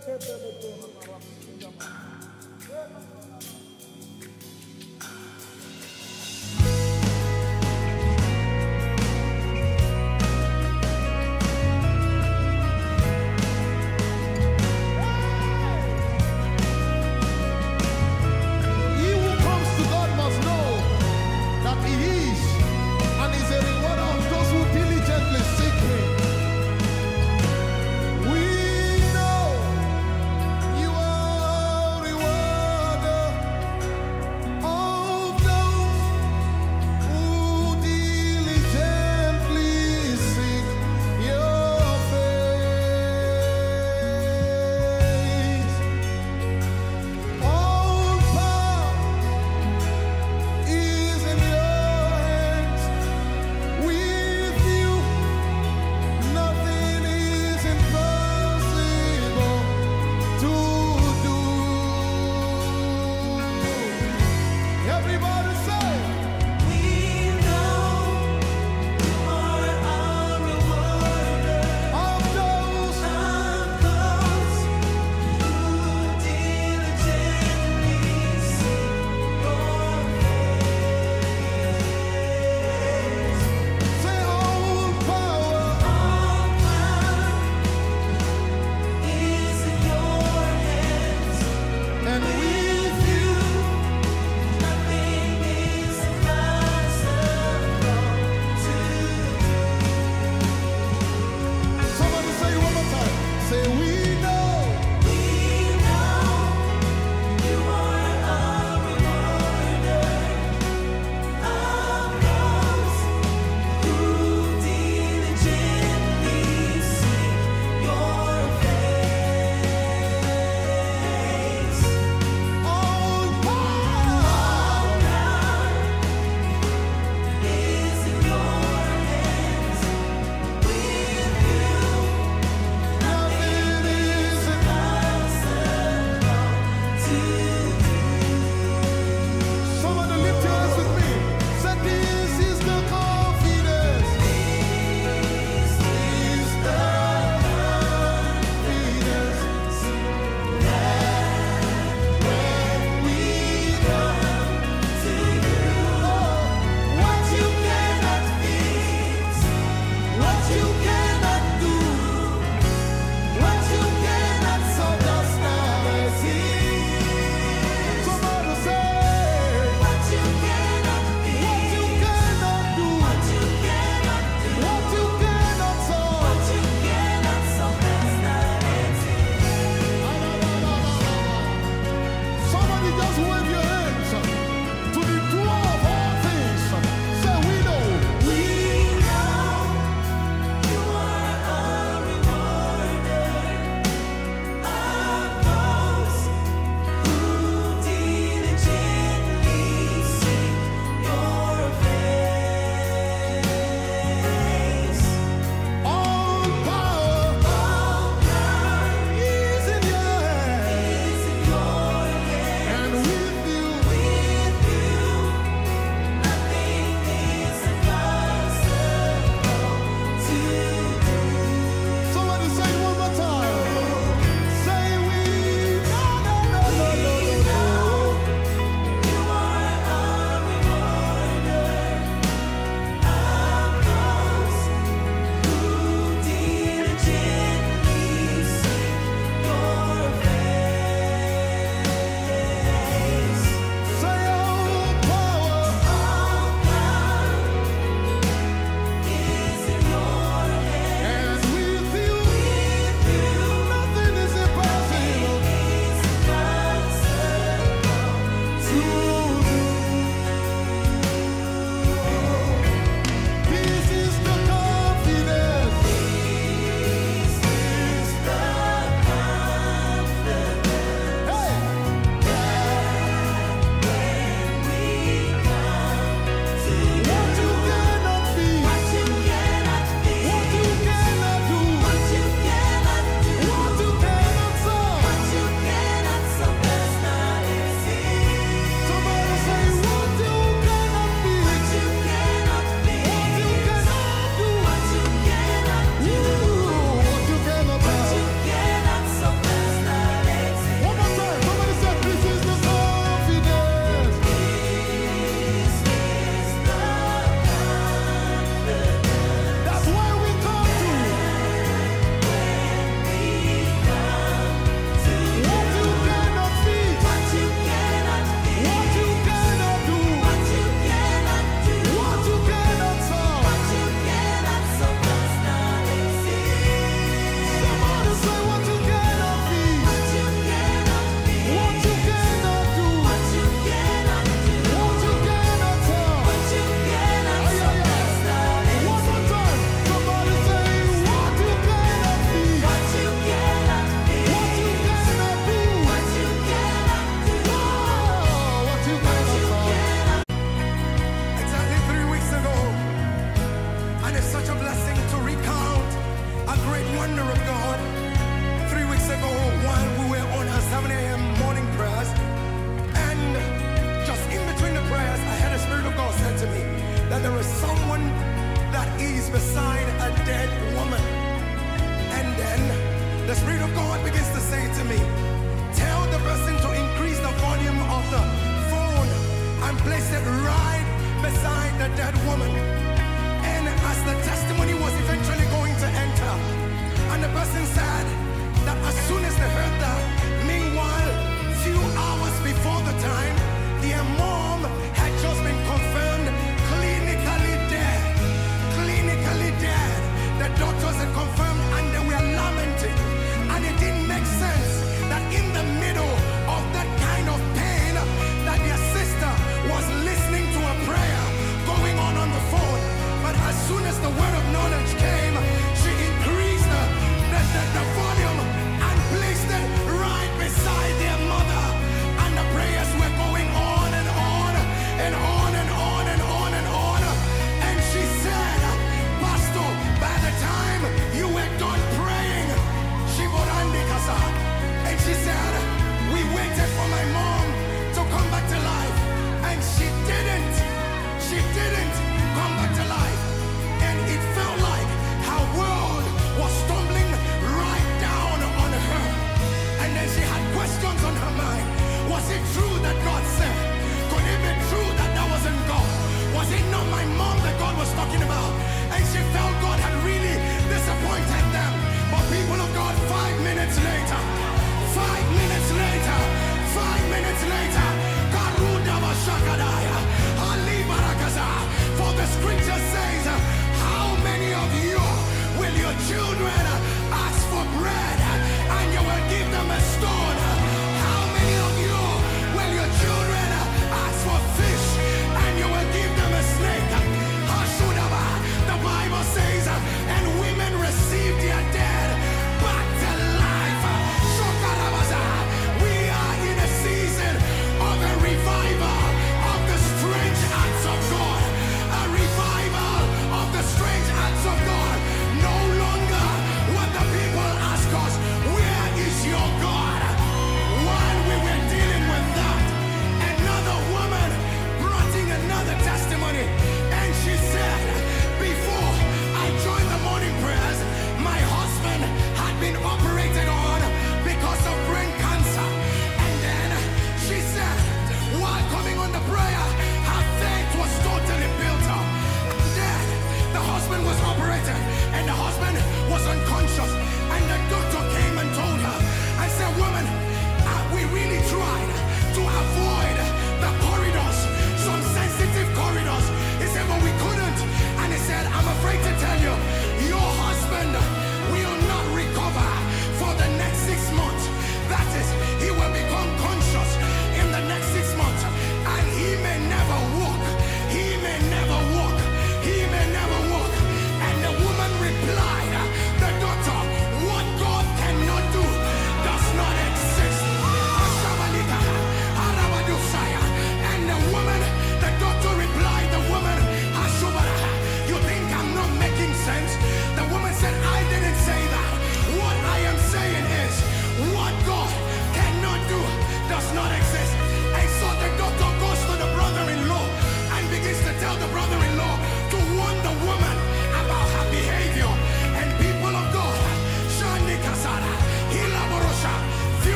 He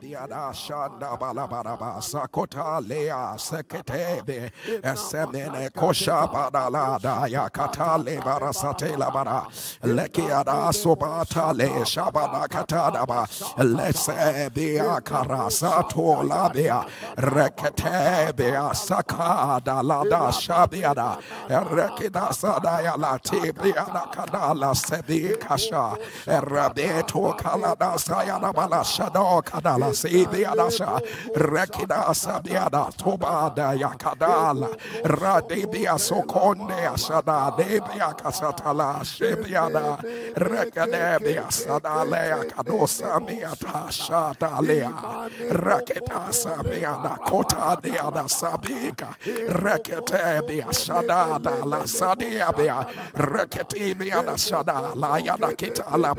Diana Shanda Balabaraba Sakota Lea Seketebe Esemene Kosha Badalada Yakata Lebara Satela Bara Lekiada subata Le Shabana Katadaba Lese Bea Karasato Labia Reketebe Sakada Lada Shabiada Rekida Sadaya Lati Briana Kadala Sebi Kasha Rabeto Kalada Sayana Bala Shadokadala Rekidas, Idiadasa, Rekidas, Adiada, Yakadala, Radibia Sokonde, Miata, Sabika, La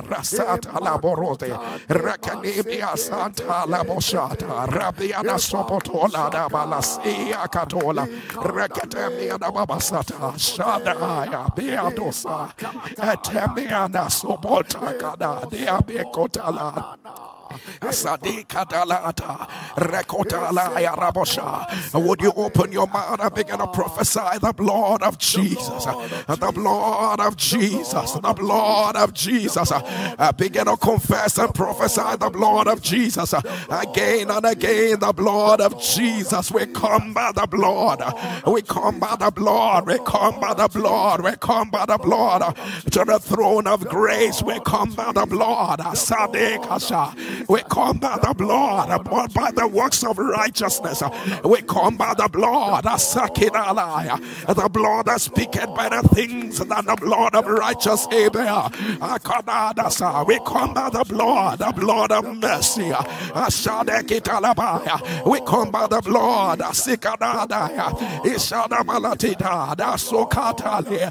Rasata, Laborode, Rakanibia Santa Labosata, Rabiana Sopotola, Dabalasia Catola, Rakatamia Babasata, Shadaya, Beatosa, Atamiana Sobota, Cada, Diabecotala. Would you open your mouth and begin to prophesy the blood of Jesus? The blood of Jesus. The blood of Jesus. Uh, Begin to confess and prophesy the blood of Jesus. Again and again, the blood of Jesus. We come by the blood. We come by the blood. We come by the blood. We come by the blood to the throne of grace. We come by the blood. Sadekasha. We come by the blood, by the works of righteousness. We come by the blood, the blood that speaketh better things than the blood of righteous Abel. We come by the blood, the blood of mercy. We come by the blood, Sikadadaya. Ishadamalatida, Dasokatale,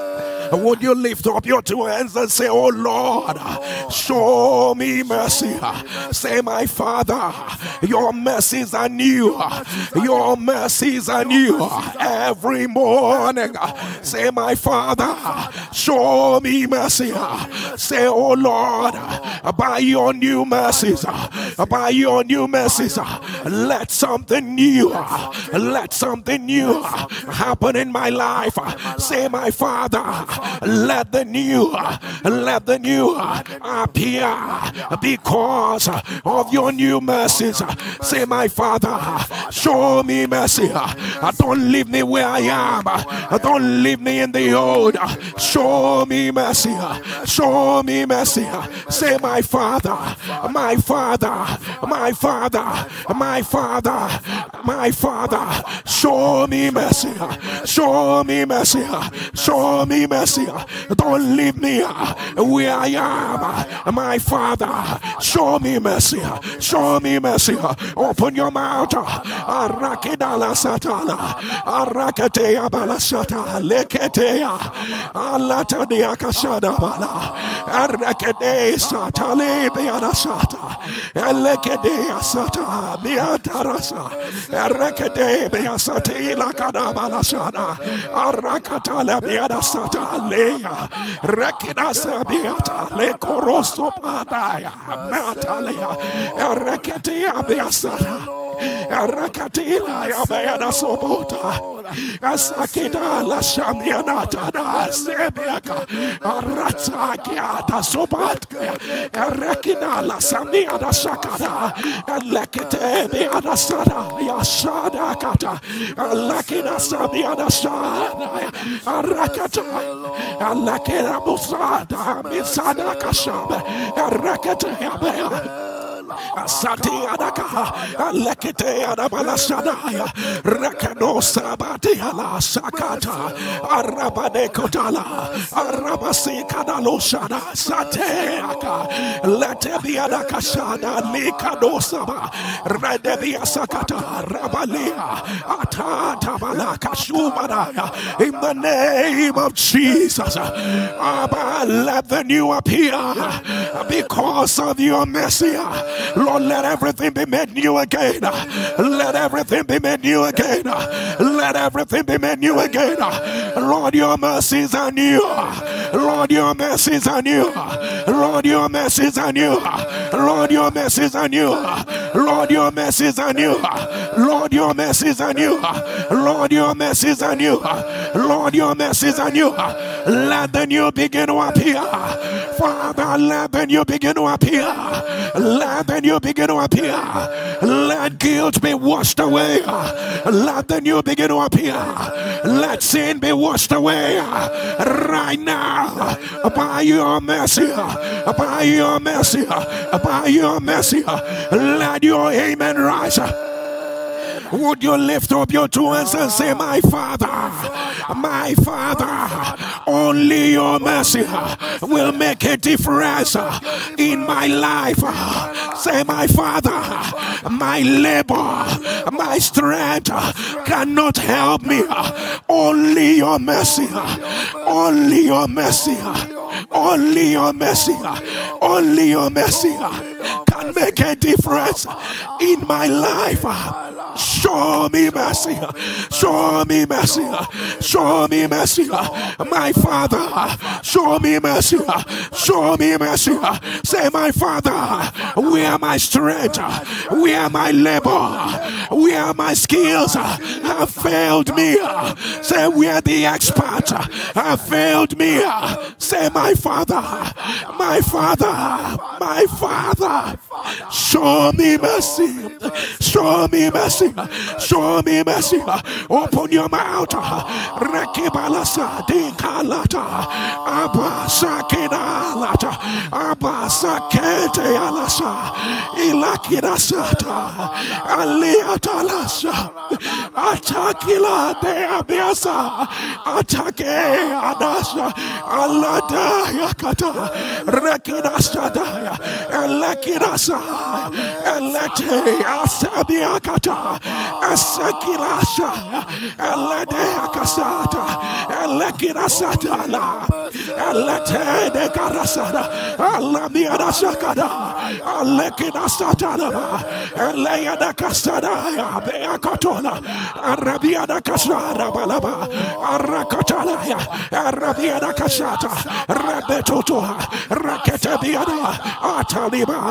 Would you lift up your two hands and say, Oh Lord, show me mercy? Say, My Father, your mercies are new. Your mercies are new every morning. Say, My Father, show me mercy. Say, Oh Lord, by your new mercies, by your new mercies, let something new, let something new happen in my life. Say, My Father, let the new, let the new appear because of your new mercies. Say, my Father, show me mercy. Don't leave me where I am. Don't leave me in the old. Show me mercy. Show me mercy. Say, my Father, my Father, my Father, my Father, my Father, show me mercy. Show me mercy. Show me mercy. Don't leave me. Where I am. My Father, show me mercy. Show me mercy. Open your mouth. Balasata leya rekina sabiata le koroso padaya mataleya reketia biasara Rakatila ya bayana sobota. Asakita la shamianata da sebiaka. Ratsakia da sobatka. Rakina la samia da shakada. Lekete biana anasada ya shada kata. Lakina samia da shada. Rakata. Lord. In the name of Jesus, Abba, let the new appear because of your Messiah. Lord, let everything be made new again. Let everything be made new again. Let everything be made new again. Lord, your mercies are new. Lord, your mercies are new. Lord, your mercies are new. Lord, your mercies are new. Lord, your mercies are new. Lord, your mercies are new. Lord, your mercies are new. Lord, your mercies are new. Let the new begin to appear. Father, let the new begin to appear. Let the new begin to appear. Let guilt be washed away. Let the new begin to appear. Let sin be washed away right now by your mercy. By your mercy. By your mercy. Let your amen rise. Would you lift up your two hands and say, My Father, my Father, only your mercy will make a difference in my life. Say, My Father, my labor, my strength cannot help me. Only your mercy, only your mercy, only your mercy, only your mercy can make a difference in my life. Show me mercy. Show me mercy. Show me mercy. My Father, show me mercy. Show me mercy. Say, My Father, where my strength, where my labor, where are my skills have failed me. Say, where the expert have failed me. Say, My Father, my Father, my Father, show me mercy. Show me mercy. Show me mercy. Open your mouth. Rekibalasa dinkalata. Abasa kinalata. Abasa kete alasa. Ilakirasata. Aliatalasa. Atakila de abiasa. Atake adasa. Alada yakata. Rekidasada. Elekidasa. Elete asabiakata. Asekirasa. Elede akasata. Elekirasatala. Elete de karasada. Alamiadasakada. Alekidasatala. Eleyada kasada. Beakatola. Arabiada kasada balaba. Arakatala. Arabiada kasata. Rabetotoa. Raketabiada. Ataliba.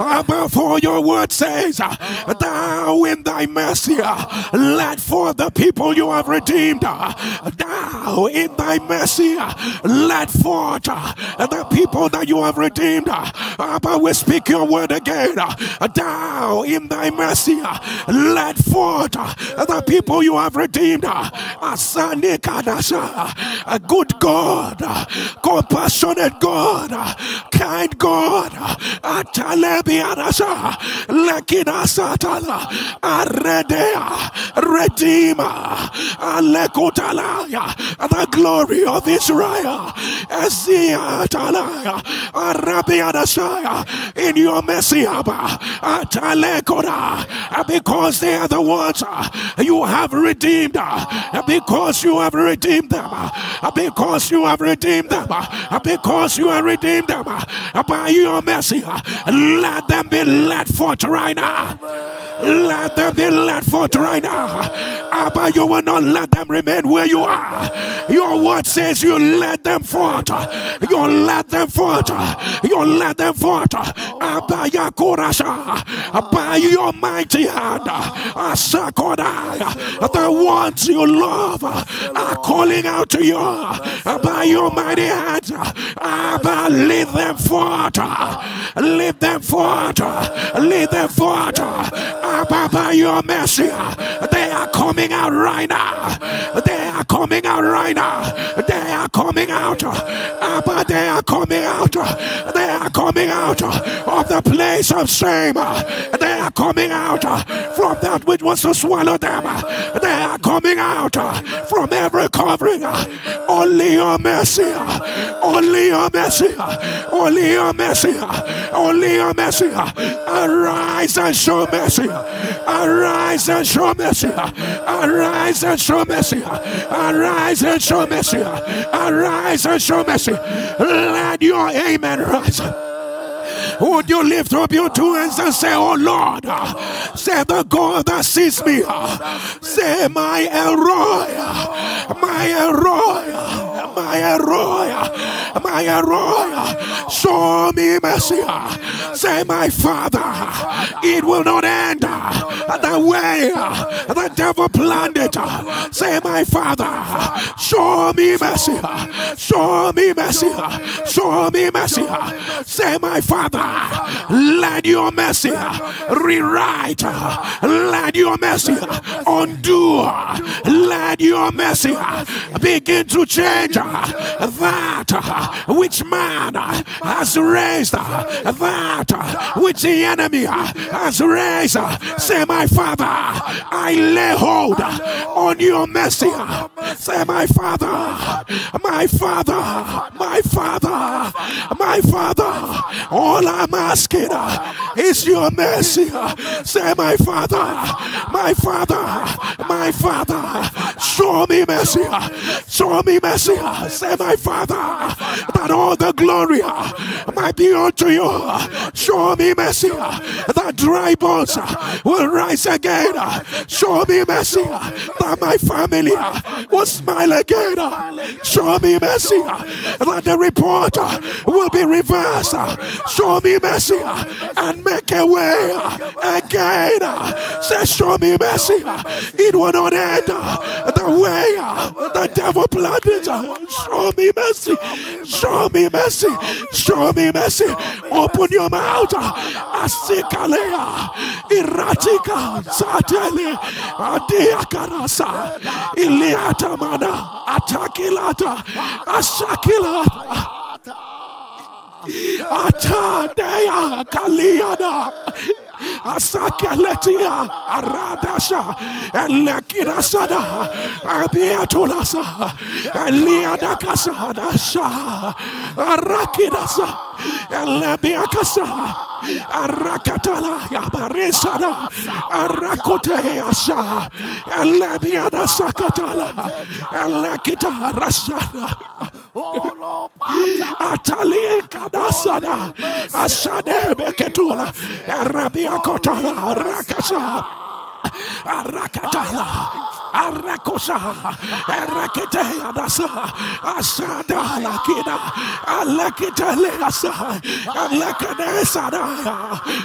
Abba, your word says, Thou in thy mercy led for the people you have redeemed. Thou in thy mercy led forth the people that you have redeemed. Abba, we speak your word again. Thou in thy mercy led forth the people you have redeemed. A good God, compassionate God, kind God, Atalebianasa, Lekinasatala, Aredea, Redeemer, Alekutalaya, the glory of Israel, Eziatalaya, Arabianasaya, in your mercy, Abba, Atalekora, because they are the ones uh, you have redeemed, uh, because you have redeemed them, uh, because you have redeemed them, because you have redeemed them by your mercy. Let them be led forth right now. Let them be led forth right now. Abba, you will not let them remain where you are. Your word says you let them forth. You let them forth. You let them forth. Abba, your Yakurasha. By your mighty hand. Asakoda. The ones you love are calling out to you. By your mighty hand. Abba, lead them forth. Lead them forth. Lead them forth. Ah, By your mercy. They are coming out right now. They are coming out right now. They are coming out. Abba, they are coming out. They are coming out of the place of shame. They are coming out from that which was to swallow them. They are coming out from every covering. Only your mercy. Only your mercy. Only your mercy. Only your mercy. Arise and show mercy. Arise and show mercy. Arise and show mercy. Arise and show mercy. Arise and show mercy. Let your amen rise. Would you lift up your two hands and say, Oh Lord, say the God that sees me, say my El Roi, my El Roi, my Eroya, my Eroya, show me mercy. Say, my Father, it will not end the way the devil planned it. Say, my Father, show me mercy, show me mercy, show me mercy. Say, my Father, let your mercy rewrite, let your mercy undo, let your mercy begin to change that which man has raised, that which the enemy has raised. Say, my Father, I lay hold on your mercy. Say, my Father, my Father, my Father, my Father, all I'm asking is your mercy. Say, my Father, my Father, my Father, show me mercy. Show me mercy. Say, my Father, that all the glory might be unto you. Show me mercy. That dry bones will rise again. Show me mercy. That my family will smile again. Show me mercy. That the report will be reversed. Show me mercy and make a way again. Say, show me mercy. It will not end the way the devil planned it. Show me mercy. Show me mercy. Show me mercy. Open your mouth. Asikalea. Iratika. Satele. Adia karasa. Iliatamana. Atakilata. Ashakilata. Atadea Kaliada Asakaletia Aradasha Elekirasada Abiatulasa Eliada Kasadasha Arakidasa Elebiakasa Arakatala Yabarisada Arakoteasha Elebiada Sakatala Elekita Rasada Atali arabia rakasa arakatala Arakosa, Arakete Adasa, Asada Lakida, Alakita Leasa, Alakanesada,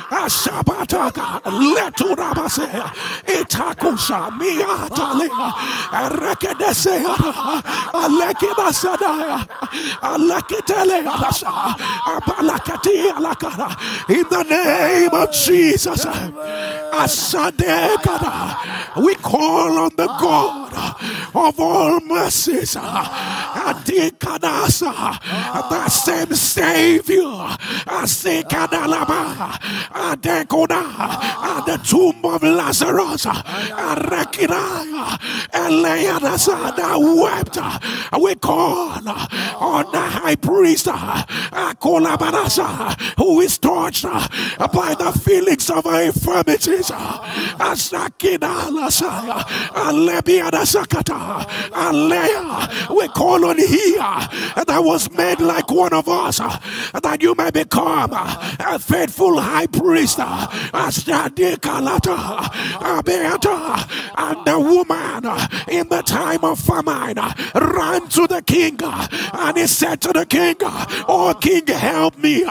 Ashabataka, Leturabase, Itakusa, Miatalea, Arakedesea, Alakidasada, Alakitele Adasa, Abalakati Alakara, in the name of Jesus, Asadekada, we call on the God of all mercies, Adikadasa, the same Savior, Asekadalaba, Adekoda, at the tomb of Lazarus, Arekida, Eleadasa, that wept. We call on the high priest, Akolabanasa, who is tortured by the feelings of our infirmities, Sakata, Alea. We call on here that was made like one of us, that you may become a faithful high priest. And the woman in the time of famine. Ran to the king. And he said to the king, Oh king, help me.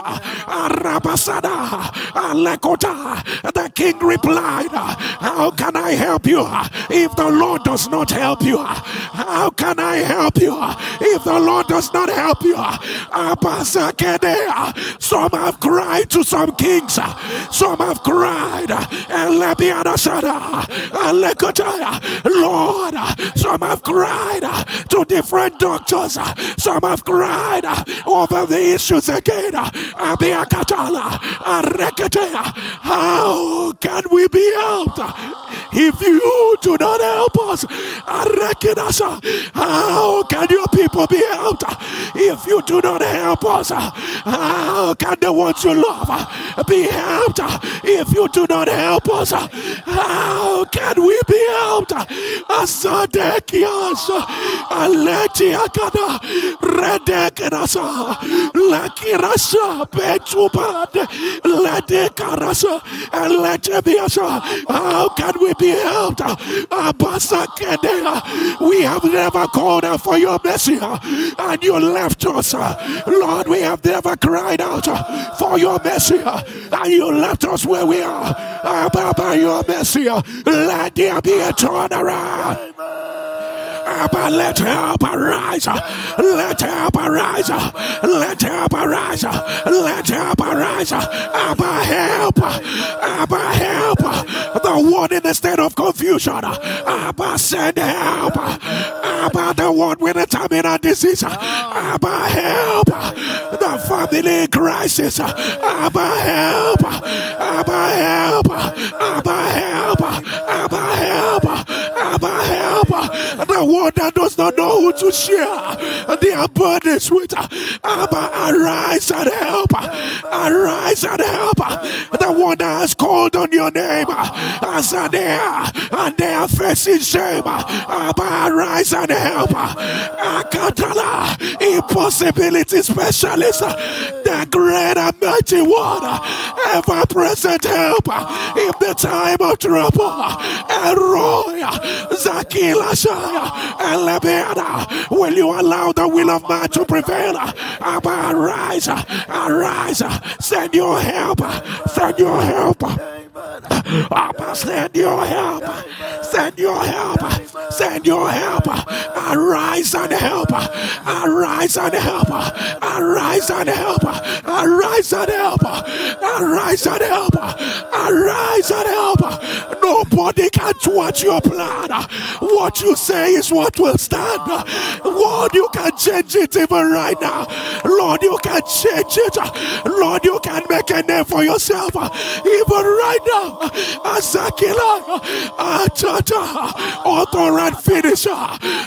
The king replied, How can I help you? If the Lord does not help you? How can I help you if the Lord does not help you? Some have cried to some kings, some have cried. Lord, some have cried to different doctors, some have cried over the issues again. How can we be helped if you do not help us? Arekedasa. How can your people be helped if you do not help us? How can the ones you love be helped if you do not help us? How can we be helped? Asadekias, Aletiakada, Redekanasa, Lakirasa, Betubad, Ledekarasa, and Letebiasa. How can we be helped? We have never called out for your mercy, uh, and you left us. Uh. Lord, we have never cried out uh, for your mercy, and you left us where we are. By your mercy, let there be a turnaround. Abba, let help arise. Let help arise. Let help arise. Let help arise. Abba, help. Abba, help. The one in the state of confusion. Abba, send help. Abba, the one with a terminal disease. Abba, help. The family crisis. Abba, help. Abba, help. Abba, help. Abba, help. Abba, help. The one that does not know who to share their burdens with. Abba, arise and help. Arise and help. The one that has called on your name as there and they are facing shame. Abba, arise and help. Akatala, impossibility specialist, the great and mighty one, ever present help in the time of trouble. El Roi, Zakila Shaya. Will you allow the will of man to prevail? Abba, arise, arise, send your help, send your help. Abba, send your help, send your help, send your help. Arise and help, arise and help, arise and help, arise and help, arise and help, arise and help. Nobody can thwart your plan. What you say is what will stand. Lord, you can change it even right now. Lord, you can change it. Lord, you can make a name for yourself even right now. Azakila, Atata, author and finisher,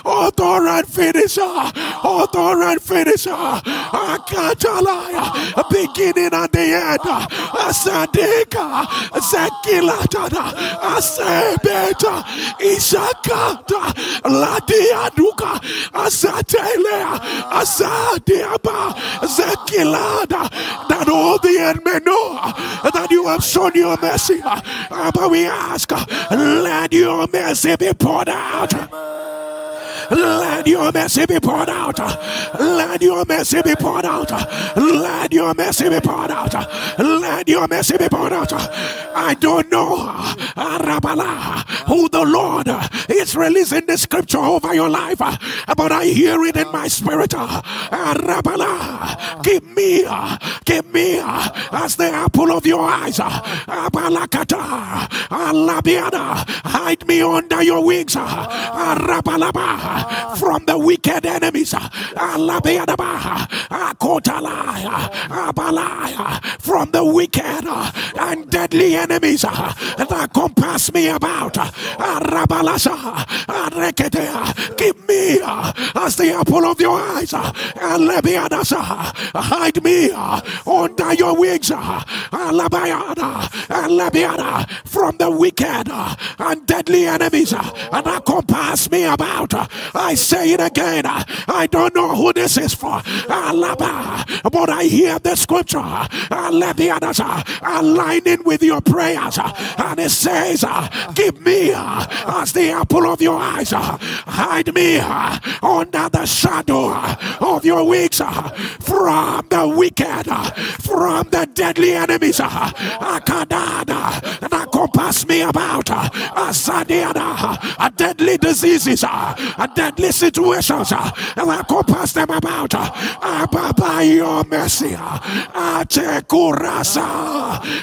author and finisher, author and finisher, Akatalaya, beginning and the end, Asadeka, Zakilatada, Asebeta, Isakata, Ladiaduka, Azatelea, Azadiaba, Zakilada, that all the end may know that you have shown your mercy. But we ask, let your mercy be poured out. Let your mercy be poured out. Let your mercy be poured out. Let your mercy be poured out. Let your mercy be poured out. I don't know who the Lord is releasing the scripture over your life, but I hear it in my spirit. Give me, give me as the apple of your eyes. Hide me under your wings. From the wicked enemies. From the wicked and deadly enemies that compass me about. Give me as the apple of your eyes. Hide me under your wings. From the wicked and deadly enemies that compass me about. I say it again. I don't know who this is for. Alaba, but I hear the scripture. Alabianas aligning with your prayers. And it says, Give me as the apple of your eyes. Hide me under the shadow of your wings from the wicked, from the deadly enemies. Akadada that compass me about. Asadiana, deadly diseases deadly situations that compass them about. Uh, ah, Abba, by your mercy, Atekurasa,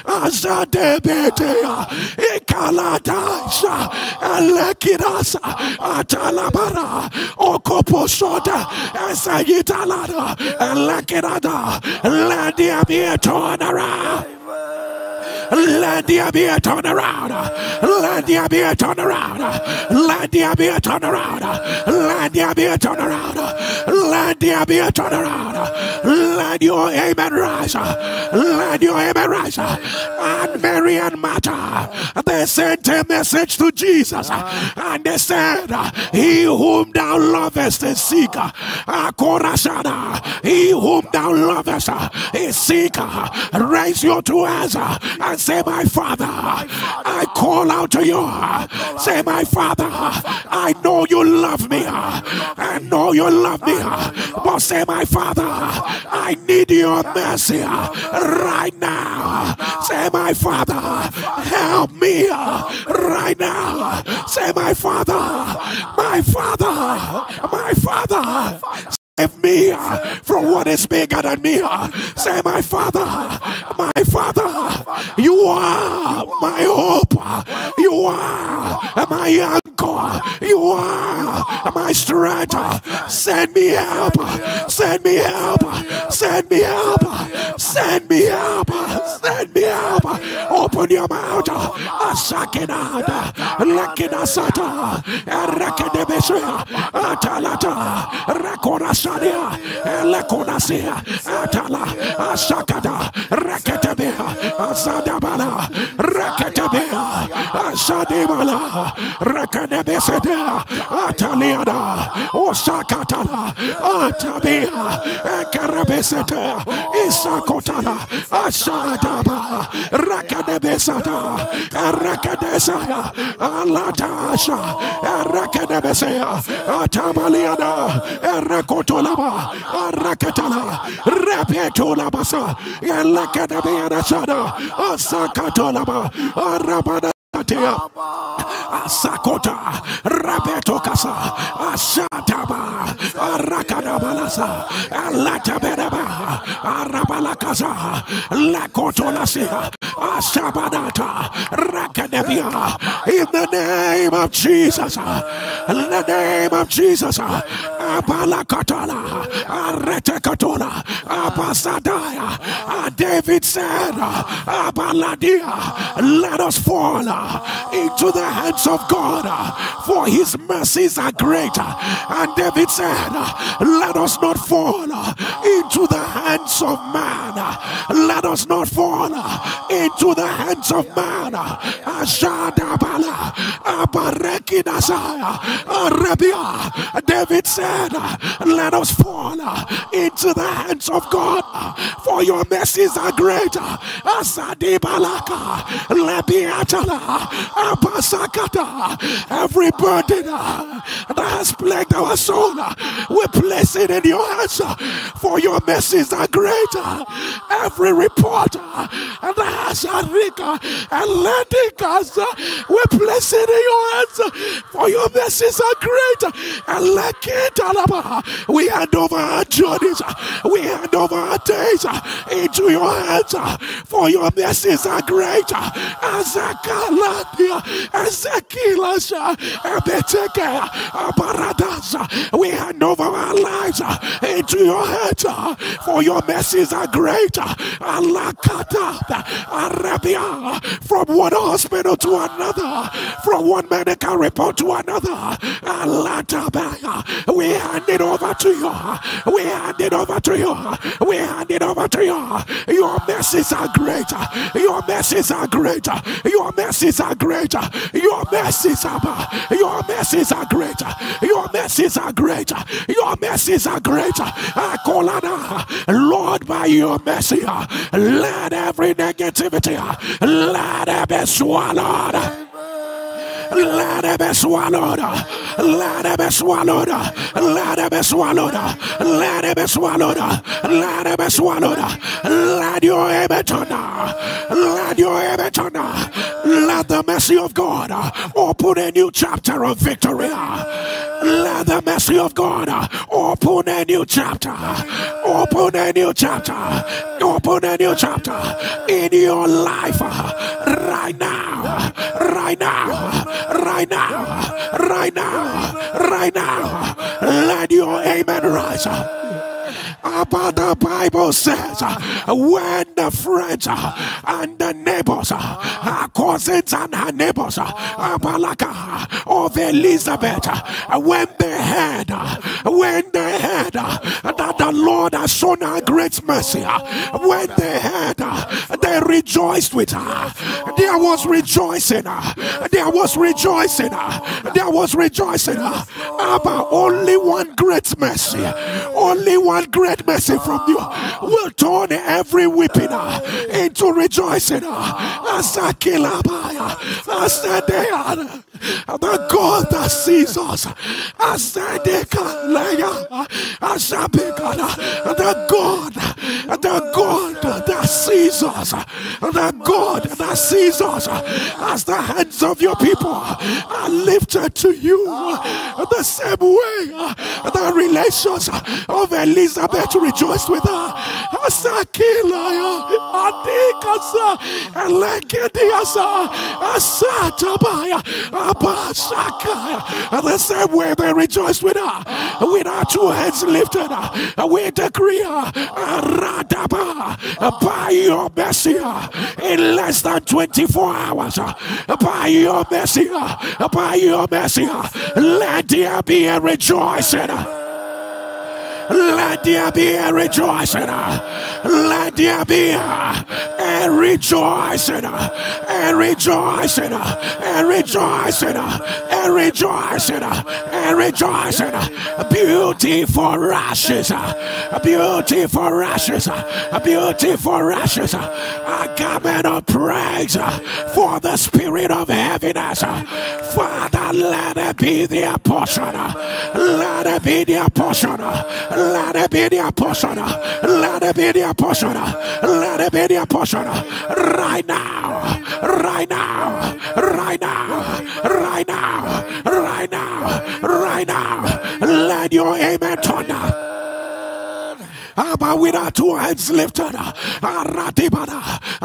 Azadebetea, Ikaladasa, Alekirasa, Atalabara, Okoposoda, Asayitalada, Alekirada, let there be a turnaround. Let there be a turnaround. Let there be a turnaround. Let there be a turnaround. Let there be a turnaround. Let there be a turnaround. Let your amen rise. Let your amen rise. And Mary and Martha, they sent a message to Jesus. And they said, He whom thou lovest is sick. He whom thou lovest is sick. Raise your two hands and say, My Father, I call out to you. Say, My Father, I know you love me. I know you love me. But say, My Father, I need your mercy right now. Say, My Father, help me right now. Say, My Father, my Father, my Father. Save me from what is bigger than me. Say, my father, my father, you are my hope. You are my anchor. You are my strength. Send me help. Send me help. Send me help. Send me help. Send me help. Open your mouth. Asakinada. Lakinasata. Erekedebesea. Atalata. Rakonasadia. Elekonasia. Atala. Asakada. Reketebea. Azadabala. Reketebea. Asadibala. Rekedebeseda. Ataliada. Osakatala. Atabea. Ekarabeseta. Isakotala. Asadaba. Rakadebesada. Rakadesaya. Alatasha. Rakadebesea. Atamaliada. Erakotolaba. Arakatala. Repetolabasa. Arabada Shada, Asakatolaba, Arabada Asakota, Rabeto Casa, Ashataba, Arakadabalasa, Alataberaba, Arabalakaza, Lakotolasia, Ashabanata, Rakadebia, in the name of Jesus, in the name of Jesus, Abalakatala, Aretekatola, Abasadaya, David said, Abaladia, let us fall into the hands of God, uh, for his mercies are greater. Uh, and David said, uh, Let us not fall into the hands of man. Let us not fall into the hands of man. David said, Let us fall into the hands of God, for your mercies are greater. Every burden that has plagued our soul, we place it in your hands, for your mercies are greater. Every report that has Arika and Ledikas, we place it in your hands, for your mercies are greater. And Lekitalaba, we hand over our journeys, we hand over our days into your hands, for your mercies are greater. Azakaladia, Ezekilasha, Ebeteke, Abaradaza. We hand over our lives into your hands, for your mercies are greater. Alakata, Arabia, from one hospital to another, from one medical report to another. We hand it over to you. We hand it over to you. We hand it over to you. Your mercies are greater. Your mercies are greater. Your mercies are greater. Your mercies are your mercies are greater. Your mercies are greater. Your mercies are greater. Lord, by your mercy, let every negativity let it be swallowed. Let it be swallowed. Let it be swallowed. Let it be swallowed. Let it be swallowed. Let your image. Let your image. Let the mercy of God uh, open a new chapter of victory. Uh. Let the mercy of God uh, open a new chapter. Open a new chapter. Open a new chapter in your life right now. Right now. Right now. Right now. Right now. Let your amen rise. But the Bible says, uh, when the friends uh, and the neighbors, uh, cousins and her neighbors, uh, Abalaka, uh, of Elizabeth, uh, when they heard, when they heard that the Lord has shown her great mercy, when they heard, they rejoiced with her. There was rejoicing. There was rejoicing. There was rejoicing. About only one great mercy, only one great mercy from you will turn every weeping uh, into rejoicing. uh, Asakilabaya, Asadea, The God that sees us, the God, the God that sees us, the God that sees us as the hands of your people are lifted to you the same way the relations of Elizabeth rejoiced with her. Adikasa, Elekediasa, Asatabaya, Abasakaya. The same way they rejoice with her, with our two hands lifted, up, we decree, by your mercy, in less than 24 hours, by your mercy, by your mercy, let there be a rejoicing. Let there be a rejoicing. Let there be a rejoicing. A rejoicing. A rejoicing. A rejoicing. A rejoicing. Beauty for ashes. Beauty for ashes. Beauty for ashes. A garment of praise for the spirit of heaviness. Father, let it be their portion. Let it be their portion. Let it be their portion. Let it be their portion. Let it be their portion. Right now. Right now. Right now. Right now. Right now. Right now. Let your amen thunder. Abba, with our two hands lifted,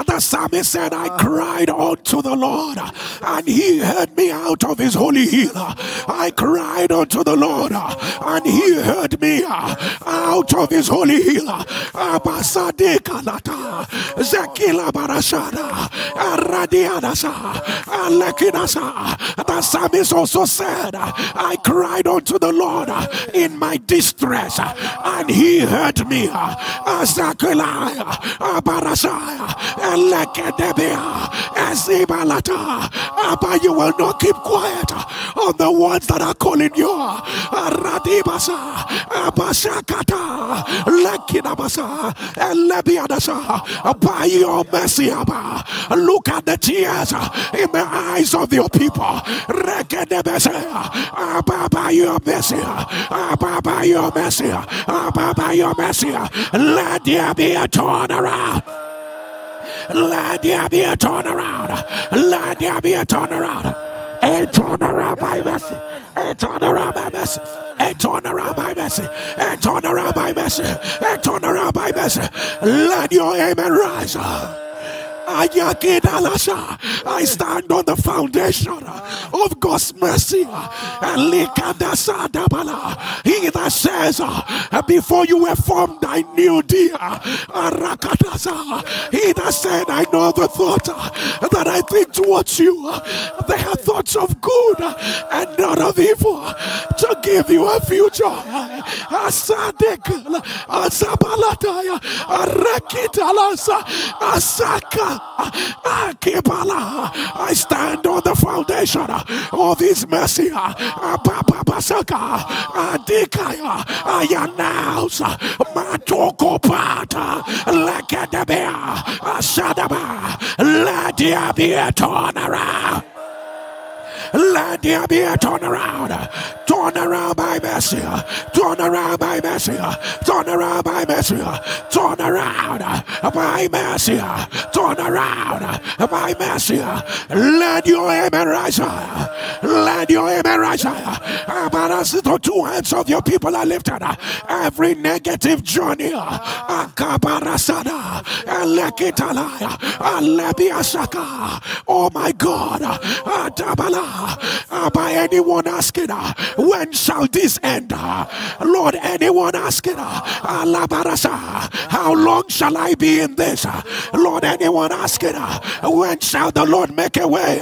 the psalmist said, I cried unto the Lord, and he heard me out of his holy hill. I cried unto the Lord, and he heard me out of his holy hill. Abba Sadikalata, Zakila Barashada, Aradiadasa, Alekinasa. The psalmist also said, I cried unto the Lord in my distress, and he heard me. Azakulaya, Abarasaya, Elekedebea, Azibalata. Abba, you will not keep quiet on the ones that are calling you. Aradibasa, Abashakata, Lekinabasa, Elebiadasa. By your mercy, Abba, look at the tears in the eyes of your people. Rekedebese, Abba, by your mercy, Abba, by your mercy, Abba, by your mercy. Let there be a turnaround. Let there be a turnaround. Let there be a turnaround. A turnaround by mercy. A turnaround by mercy. A turnaround by mercy. A turnaround by mercy. A turnaround by mercy. Let your amen rise. I stand on the foundation of God's mercy. He that says, uh, Before you were formed, I knew thee. He that said, I know the thought uh, that I think towards you. uh, They are thoughts of good and not of evil to give you a future. Asadekala. Azabalataya. Arakitalasa. Asaka. I stand on the foundation of His mercy. I announce Matoko Pata. Lekadabea. Asadaba. Let there be a turnaround. Let there be a turnaround. Turn around by mercy. Turn around by mercy. Turn around by mercy. Turn around by mercy. Turn around by mercy. Let your amen rise. Let your amen rise. But as the two hands of your people are lifted, every negative journey, Akabarasada, Elekitalaya, Alebiasaka, oh my God, Atabala, Uh, by anyone asking, uh, when shall this end? Uh, Lord, anyone asking, how long shall I be in this? Lord, anyone asking, when shall the Lord make a way?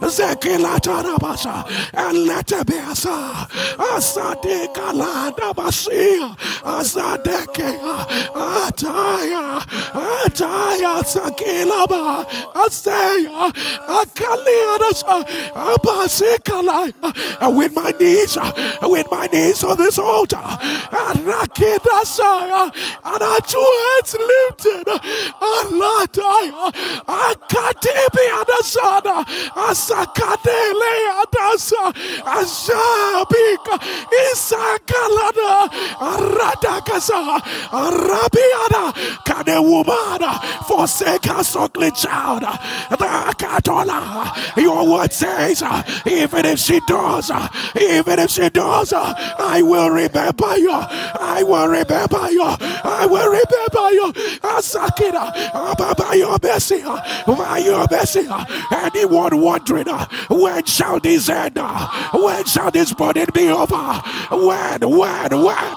Zekilatarabasa, Eletebeasa, Asadekaladabasia, Asadekea, Ataya, Ataya, with my knees, with my knees on this altar, and our two hands lifted, can a woman forsake her suckling child? Your word says, even if she does, uh, even if she does, uh, I will remember you. I will remember you. I will remember you. Asakira, by your mercy, uh, by your mercy. Anyone wondering when shall this end? When shall this burden be over? When, when, when?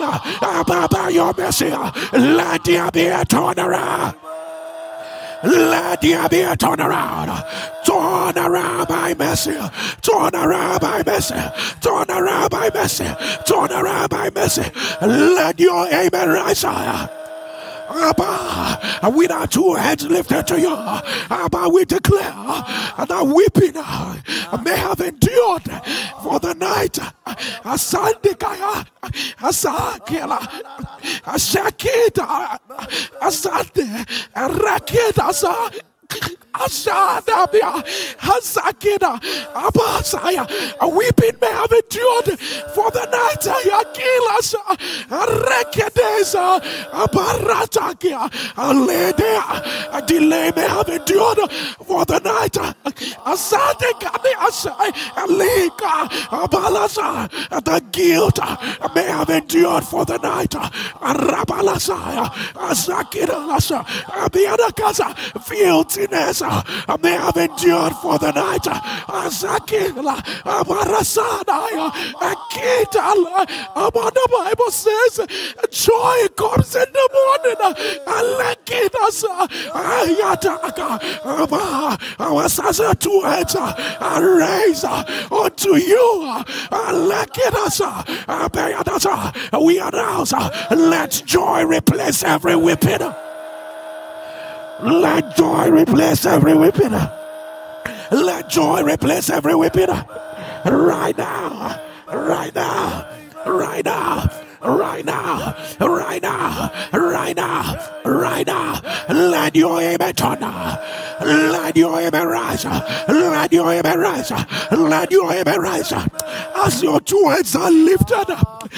By your mercy, let there be a turnaround. Let there be a turnaround. Turn around by mercy. Turn around by mercy. Turn around by mercy. Turn around by mercy. Let your amen rise higher. Abba, with our two hands lifted to you, Abba, we declare that weeping may have endured for the night. Asandikaya, Asakela, Asakita, Asante, Rakita, Ashadabia, Hazakina, Abasaya, a weeping may have endured for the night. Yakilas, Rekedesa, Abaratakia, Aledea, a a lady a delay may have endured for the night. Asadekani Asai, Alika, Abalasa, the guilt may have endured for the night. Arabalasaya, Azakina Lasa, Abiadakasa, filthiness uh, may have endured for the night. Azakila, Abarasadaya, Akitala, Abba, the Bible says, joy comes in the morning. Alekidasa, Ayataka, Abba, our Sasa two heads uh, are raised uh, unto you. Alekidasa, Abayadasa, we arouse. Let joy replace every whipping. Let joy replace every weeping. Let joy replace every weeping. Right now. Right now. Right now. Right now, right now, right now, right now. Let your amen turn. Let your amen rise. Let your amen rise. Let your amen rise. As your two hands are lifted up,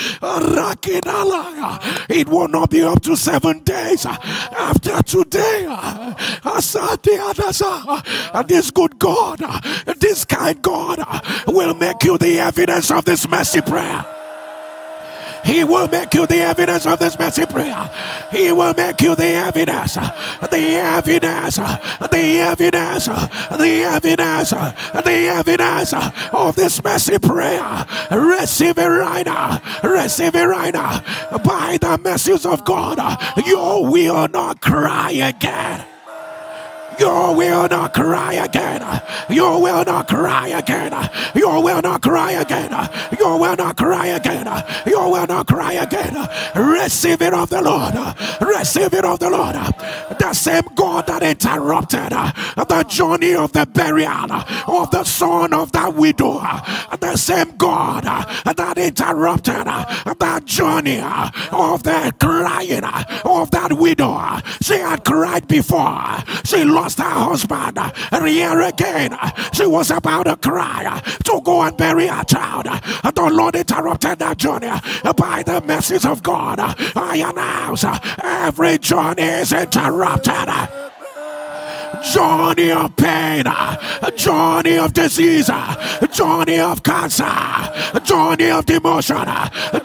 it will not be up to seven days after today. as the And this good God, this kind God will make you the evidence of this mercy prayer. He will make you the evidence of this mercy prayer. He will make you the evidence, the evidence, the evidence, the evidence, the evidence of this mercy prayer. Receive it right now. Receive it right now. By the mercies of God, you will not cry again. You will not cry again. You will not cry again. You will not cry again. You will not cry again. You will not cry again. Receive it of the Lord. Receive it of the Lord. The same God that interrupted the journey of the burial of the son of that widow. The same God that interrupted that journey of the crying of that widow. She had cried before. She lost her husband. And here again, she was about to cry to go and bury her child. And the Lord interrupted that journey by the message of God. I announce every journey is interrupted. Journey of pain, a journey of disease, a journey of cancer, a journey of demotion,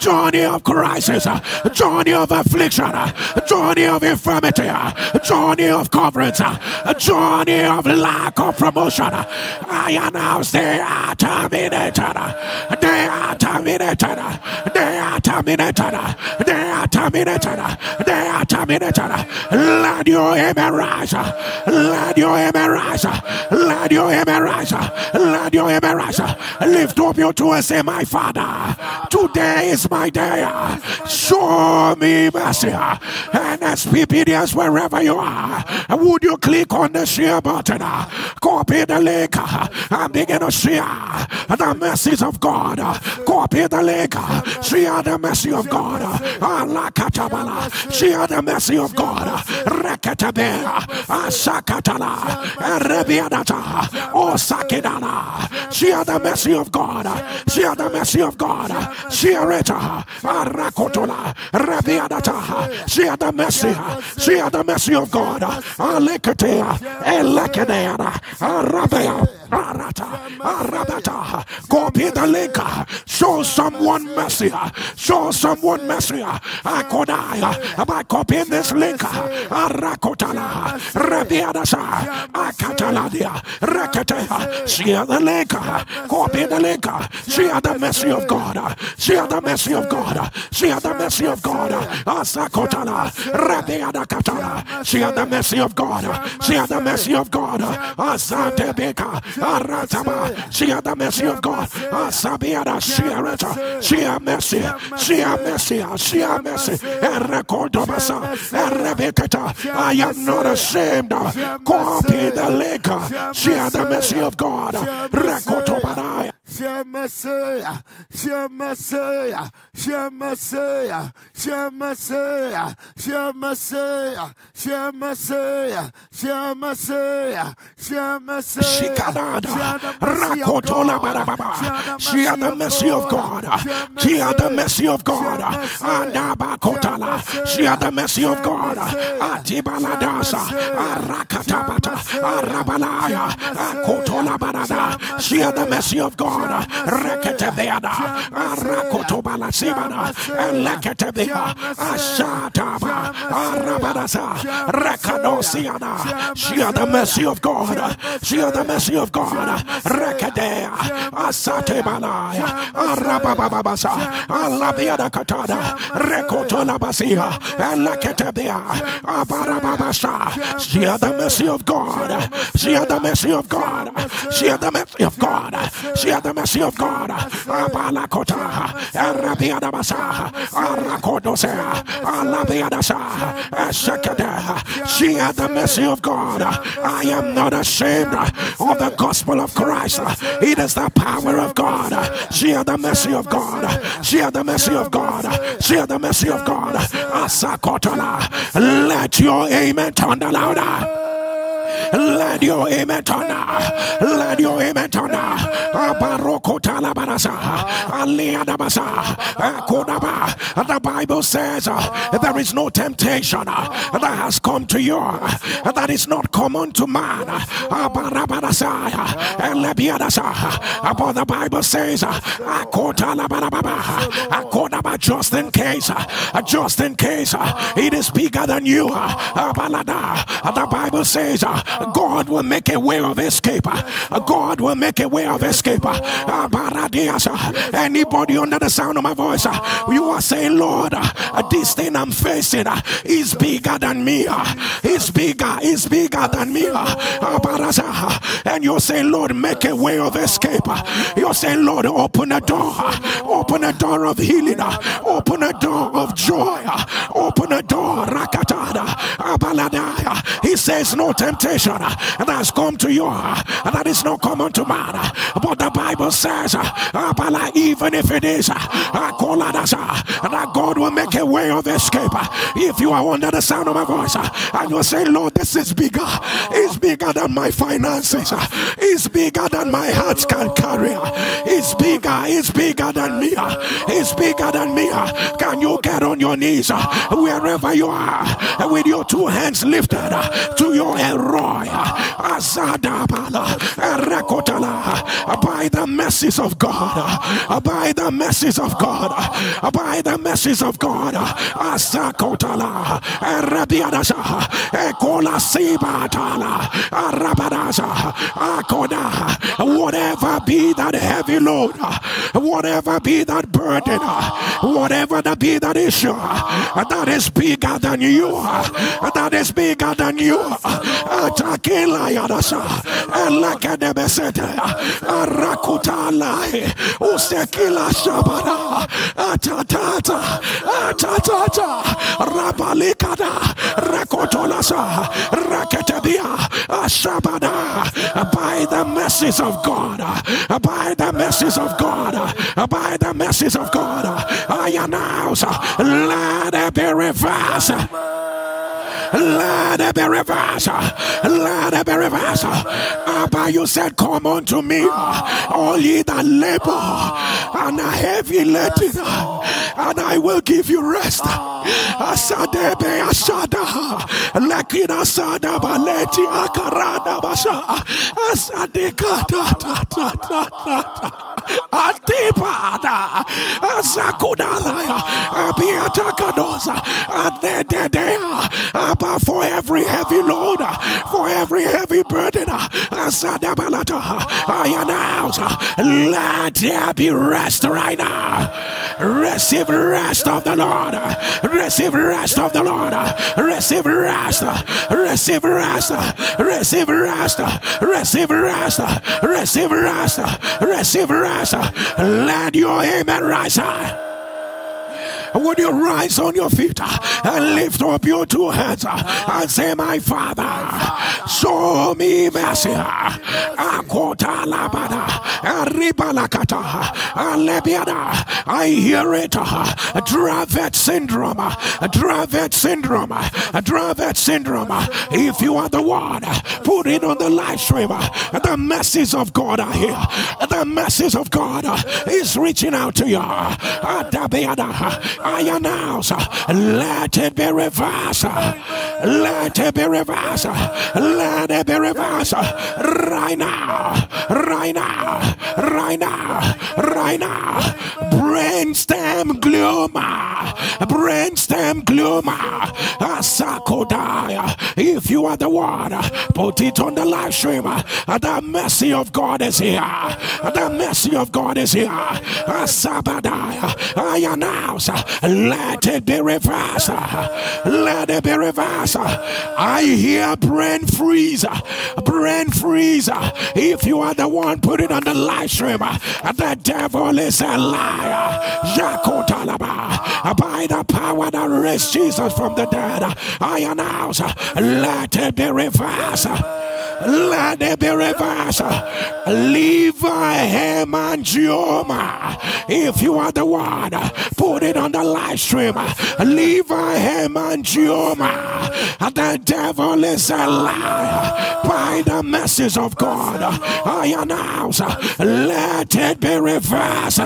journey of crisis, a journey of affliction, a journey of infirmity, a journey of coverage, A journey of lack of promotion. I announce they are terminated. They are terminated. They are terminated. They are terminated. They are terminated. Let your amen rise. Let your amen rise. Let your amen rise. Your amen rise. Lift up your two and say, My Father, today is my day. Show me mercy and experience wherever you are. Would you click on the share button? Copy the link and begin to share the mercies of God. Copy the link. Share the mercy of God. Share the mercy of God. Rekatabe. Rebiadata. Osakidala. Oh, Share the mercy of God. Share the mercy of God. Share it. Arakotola. Rebiadata. Share the mercy. Share the mercy of God. Alekatea. Show someone mercy. Show someone mercy. Akodaya. By copying this link. Arakotala. Rebiadasa. Akataladia. Rakatea. Share the link. Copy the link. Share the mercy of God. Share the mercy of God. Share the mercy of God. Asakotala. Rebiadakatala. Share the mercy of God. Share the mercy of God. Asantebeka. Share the mercy of God. Ah, Asabiada. Share it. Share mercy. Share mercy. Share mercy. Erekordobasa. Erebekata. I am not ashamed. Copy the link. Share the mercy of God. Rekotobadaya. Share mercy, share mercy, share mercy, share mercy, share mercy, share mercy, share mercy, share mercy. Shikanada, Rakotola Barababa, share the mercy of God, share the mercy of God, Andabakotala, share the mercy of God, Atibaladasa, Arakatabata, Arabalaya, Akotola Barada, share the mercy of God, Reketebeada, Arakotobala Sibana, Leketebea, Ashataba, Arabadasa, Rekadosiana, share the mercy of God, share the mercy of God, Rekadea, Asatebalaya, Arabababasa, Alabiada Katada, Rekotola Basia, Leketebea, Abarababasa, share the mercy of God, share the mercy of God, share the mercy of God, share the mercy of God, Abalakota, Arabiada Basa, Arakodosea, Alabiadasa, Ashakada, share the mercy of God. I am not ashamed of the gospel of Christ. It is the power of God. Share the mercy of God. Share the mercy of God. Share the mercy of God. Asakotala. Let your amen thunder louder. Let your amen thunder. Let your amen thunder. Abarokotala barasa. Aliadabasa. Akodaba. The Bible says uh, there is no temptation uh, that has come to you uh, that is not common to man. Abarabarasa. Elebiadasa. But the Bible says, uh, Akotala barababa. Just in case. Just in case it is bigger than you. Abalada. The Bible says, God will make a way of escape. God will make a way of escape. Anybody under the sound of my voice, you are saying, Lord, this thing I'm facing is bigger than me. It's bigger, it's bigger than me. And you're saying, Lord, make a way of escape. You're saying, Lord, open a door. Open a door of healing. Open a door of joy. Open a door. He says, No temptation uh, that has come to you that is not common to man. But the Bible says, even if it is, that God will make a way of escape. If you are under the sound of my voice and you say, Lord, this is bigger, it's bigger than my finances, it's bigger than my heart can carry, it's bigger, it's bigger than me, it's bigger than me. Can you get on your knees wherever you are with your two hands lifted to your roar? By the mercies of God, by the mercies of God, by the mercies of God, Azakotala, Erabiadasa, Ekola Sibatala, Arabadaza, Akoda, whatever be that heavy load, whatever be that burden, whatever that be that issue that is bigger than you, that is bigger than you. Atakela yadasa, Elakadebesete, Arakutala, Usekila Shabada, Atatata, Atatata, Rabalikada, Rakotolasa, Rakatabia, Ashabada, by the mercies of God, by the mercies of God, by the mercies of God, I announce, let it be reversed. Let it be reversed. Be. Abba, you said, Come unto me, all ye that labor and are heavy laden, and I will give you rest. Asadebe asada, lekina sada baleti akarada basa, asadeka ta ta ta ta ta. Atipada, Azakudalaya, Abiatakadosa, Adededea, for every heavy load, for every heavy burden, I announce, let there be rest right now. Receive rest of the Lord. Receive rest of the Lord. Receive rest. Receive rest. Receive rest. Receive rest. Receive rest. Receive rest. Let your amen rise high. Would you rise on your feet uh, and lift up your two hands uh, and say, My Father, show me mercy. Uh, Akota labada, ribalakata, alebiada. I hear it. Dravet syndrome. Dravet syndrome. Dravet syndrome. If you are the one, put it on the live stream. The message of God are here. The message of God is reaching out to you. I announce, let it be reversed. Let it be reversed. Let it be reversed. Right now. Right now. Right now. Right now. Brainstem glioma. Brainstem glioma. Asakodaya. If you are the one, put it on the live stream. The mercy of God is here. The mercy of God is here. Asabadaya. I announce, let it be reversed. Let it be reversed. I hear brain freeze. Brain freeze. If you are the one, put it on the live stream. The devil is a liar. Jakotalaba. By the power that raised Jesus from the dead, I announce, let it be reversed. Let it be reversed. Liver hemangioma. If you are the one, put it on the live stream. Liver hemangioma. The devil is a liar. By the message of God, I announce, let it be reversed.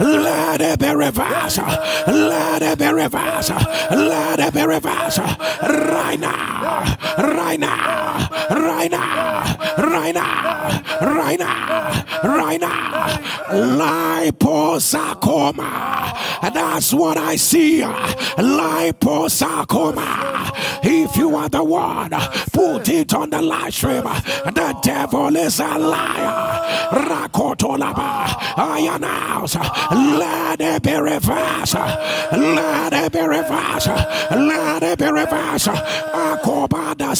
Let it be reversed. Let it be reversed. Let it be reversed. Right now. Right now. Right now. Right now. Right now. Right now. Liposarcoma. That's what I see. Liposarcoma. If you are the one, put it on the live stream. The devil is a liar. Rakotolaba. I announce. Let it be reversed. Let it be reversed. Let it be reversed. Akobada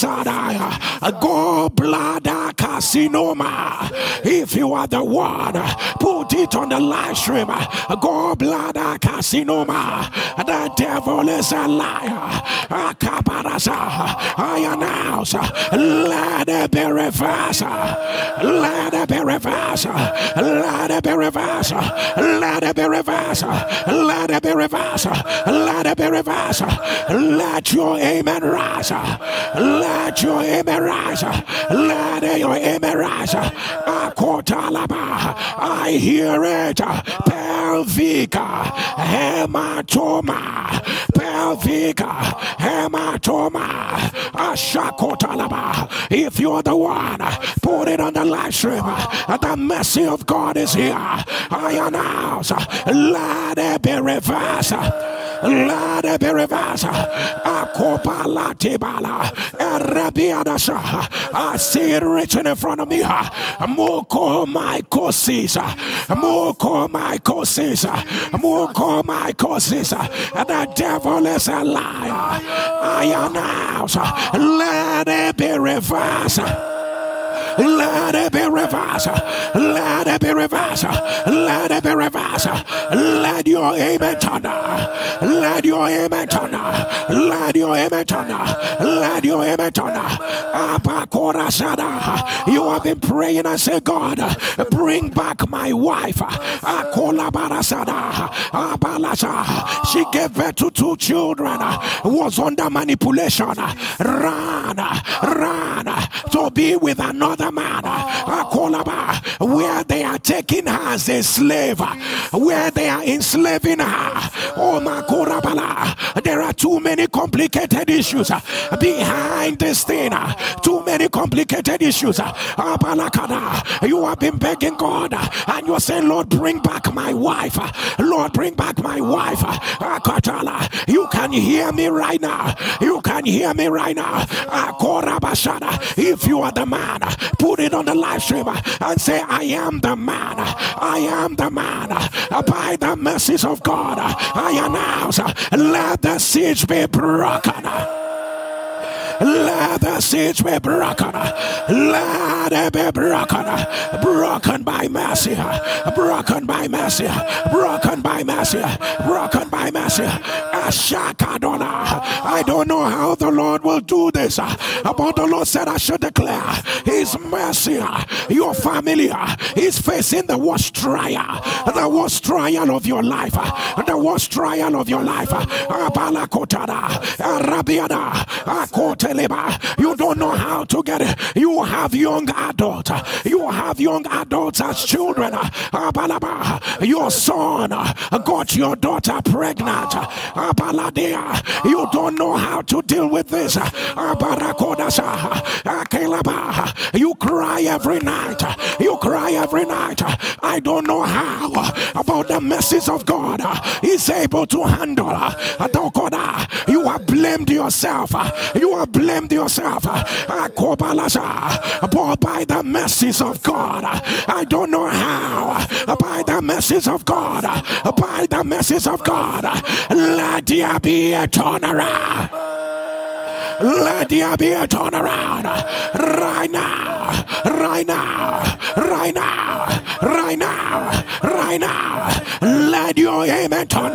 Gallbladder carcinoma. If you are the one, put it on the live stream. Gallbladder carcinoma. The devil is a liar. I announce. Let it be reversed. Let it be reversed. Let it be reversed. Let it be reversed. Let it be reversed. Let it be reversed. Let your amen rise. Let your amen rise. Let your amen rise. I hear it. Pelvic hematoma. Pelvic hematoma. Ashakotalaba. If you're the one, put it on the live stream. The mercy of God is here. I announce, let it be reversed. Let it be reversed. Akopala tibala. Arabiadasha. I see it written in front of me. Mucormycosis. Moko my causes. Mucormycosis. The devil is a liar. I announce. Let it be reversed. Let it be reversed. Let it be reversed. Let it be reversed. Let your amen turn. Let your amen turn. Let your amen turn. Let your amen turn. You have been praying and say, God, bring back my wife. She gave birth to two children. Was under manipulation. Run, run to be with another man. Akolaba. Where they are taking her as a slave. Where they are enslaving her. Oh my Korabala. There are too many complicated issues behind this thing. Too many complicated issues. Abalakada. You have been begging God and you're saying, Lord, bring back my wife. Lord, bring back my wife. Akatala. You can hear me right now. You can hear me right now. Akorabashada. If you are the man, put it on the live stream and say, I am the man. I am the man. By the mercies of God, I announce, let the siege be broken. Let the siege be broken. Let it be broken. Broken by mercy. Broken by mercy. Broken by mercy. Broken by mercy. Ashakadona. I don't know how the Lord will do this, but the Lord said I should declare His mercy. Your family is facing the worst trial, the worst trial of your life, the worst trial of your life. Abalakotada, Arabiada, Akoteleba. You don't know how to get it. You have young adults. You have young adults as children. Your son got your daughter pregnant. You don't know how to deal with this. You cry every night. You cry every night. I don't know how about the mercies of God. He's able to handle. You have blamed yourself. You have blamed yourself. But by the mercies of God, I don't know how. By the mercies of God, by the mercies of God, let there be a turnaround. Let there be a turnaround right now, right now, right now, right now, right now. Let your amen turn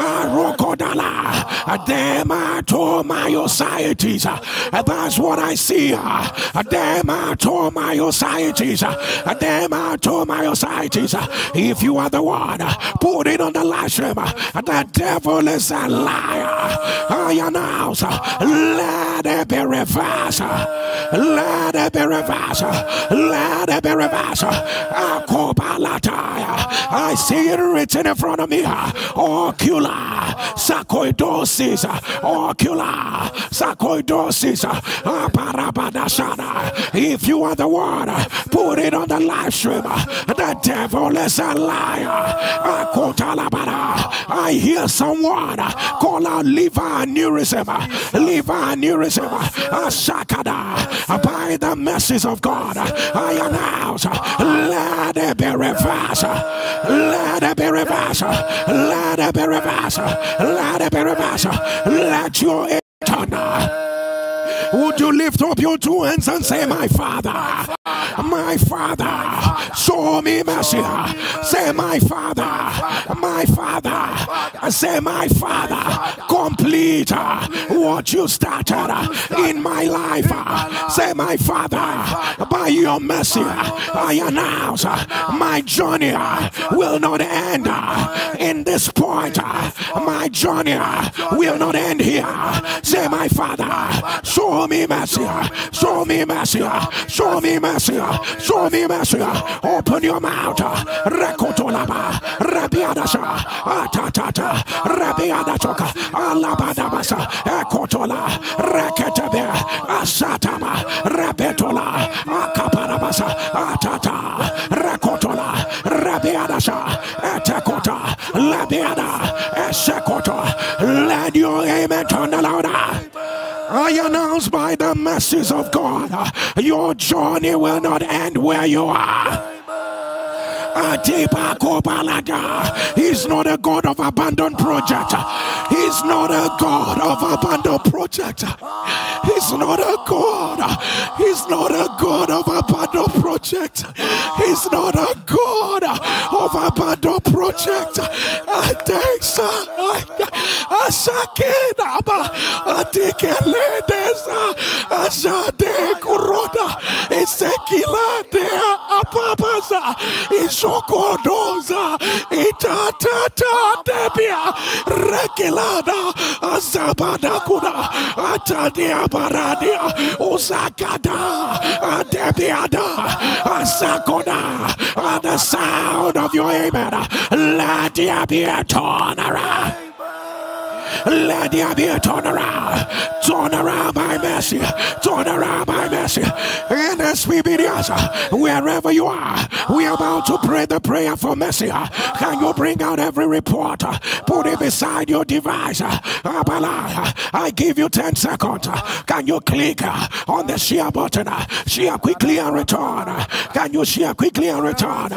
Arokodala, dermatomyositis. That's what I see. Dermatomyositis, dermatomyositis. If you are the one, put it on the live stream. The devil is a liar. I announce, let it be reversed. Let it be reversed. Let it be reversed. I see it written in front of me. Ocular sarcoidosis. Ocular sarcoidosis. If you are the one, put it on the live stream. The devil is a liar. I hear someone call out liver aneurysm. Liver aneurysm. Ashakada. By the mercies of God, I announce, let it be reversed. Let it be reversed. Let it be reversed. Let it be reversed. Let your eternal. Would you lift up your two hands and say, My Father, my Father, show me mercy. Say, My Father, my Father, say, My Father, complete what you started in my life. Say, My Father, by your mercy, I announce my journey will not end in this point. My journey will not end here. Say, My Father, show me mercy, show me mercy, show me mercy. Show me mercy. Open your mouth. Rekotolaba. Rabiadasha. Atatata. Rabiadachoka. Alabadabasa. Ekotola. Reketebe. Asatama. Rabetola. Akaparabasa. Atata. Rekotola. Rabiadasha. Etekota. Labiada. Esekota. Let your amen turn louder. I announce by the mercies of God, your journey will not end where you are. He's not a God of abandoned project. He's not a God of abandoned project. He's not a God. He's not a God of abandoned project. He's not a God of abandoned project. Adexa. Asakenaba. Atikeledesa. Asade Kuroda. Esekilade. Apapasa. Isokodoza. Itatata Debia. Rekilada. Azabada Kuda. Atadia Baradia. Osakada. Adebiada. Asakoda. At the sound of your amen. Let there be. Let there be a turnaround. Turn around by mercy. Turn around by mercy. In the Spirit, wherever you are, we are about to pray the prayer for mercy. Can you bring out every report? Put it beside your device. I give you 10 seconds. Can you click on the share button? Share quickly and return. Can you share quickly and return?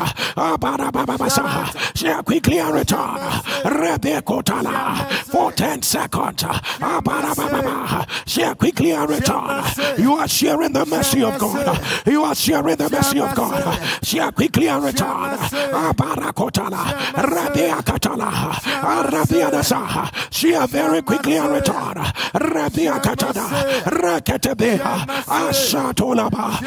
Share quickly and return. Rebekotala for 10 seconds. Ah, Share quickly and return. You are sharing the mercy of God. You are sharing the mercy of God. Share quickly and return. Ah, Barakotala. Rabiakatala. Ah, Rabiadasa. Share very quickly and return. Rabiakatada. Raketabeha. Ashatolaba.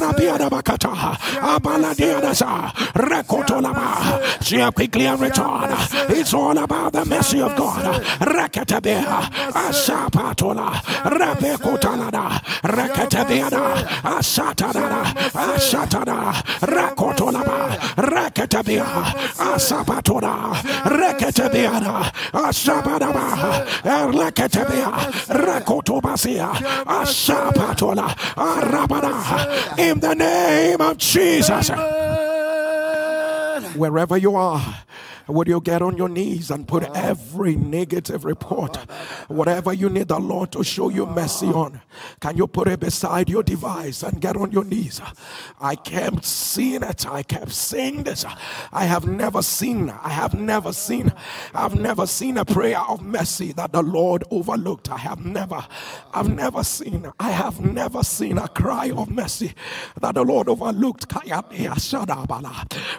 Rabiadabakata. Abaladiadasa. Rekotolaba. Share quickly and return. It's all about the mercy of God. Rakatabea, Asapatola, Rabekotalada, Rakatabea, Asatada, Asatada, Rakotolaba, Rakatabea, Asapatola, Rakatabea, Asabadaba, Rakatabea, Rakotobasia, Asapatola, Arabada, in the name of Jesus. Wherever you are, would you get on your knees and put every negative report, whatever you need the Lord to show you mercy on? Can you put it beside your device and get on your knees? I kept seeing it. I kept saying this. I have never seen, I have never seen, I've never seen a prayer of mercy that the Lord overlooked. I have never, I've never seen, I have never seen a cry of mercy that the Lord overlooked.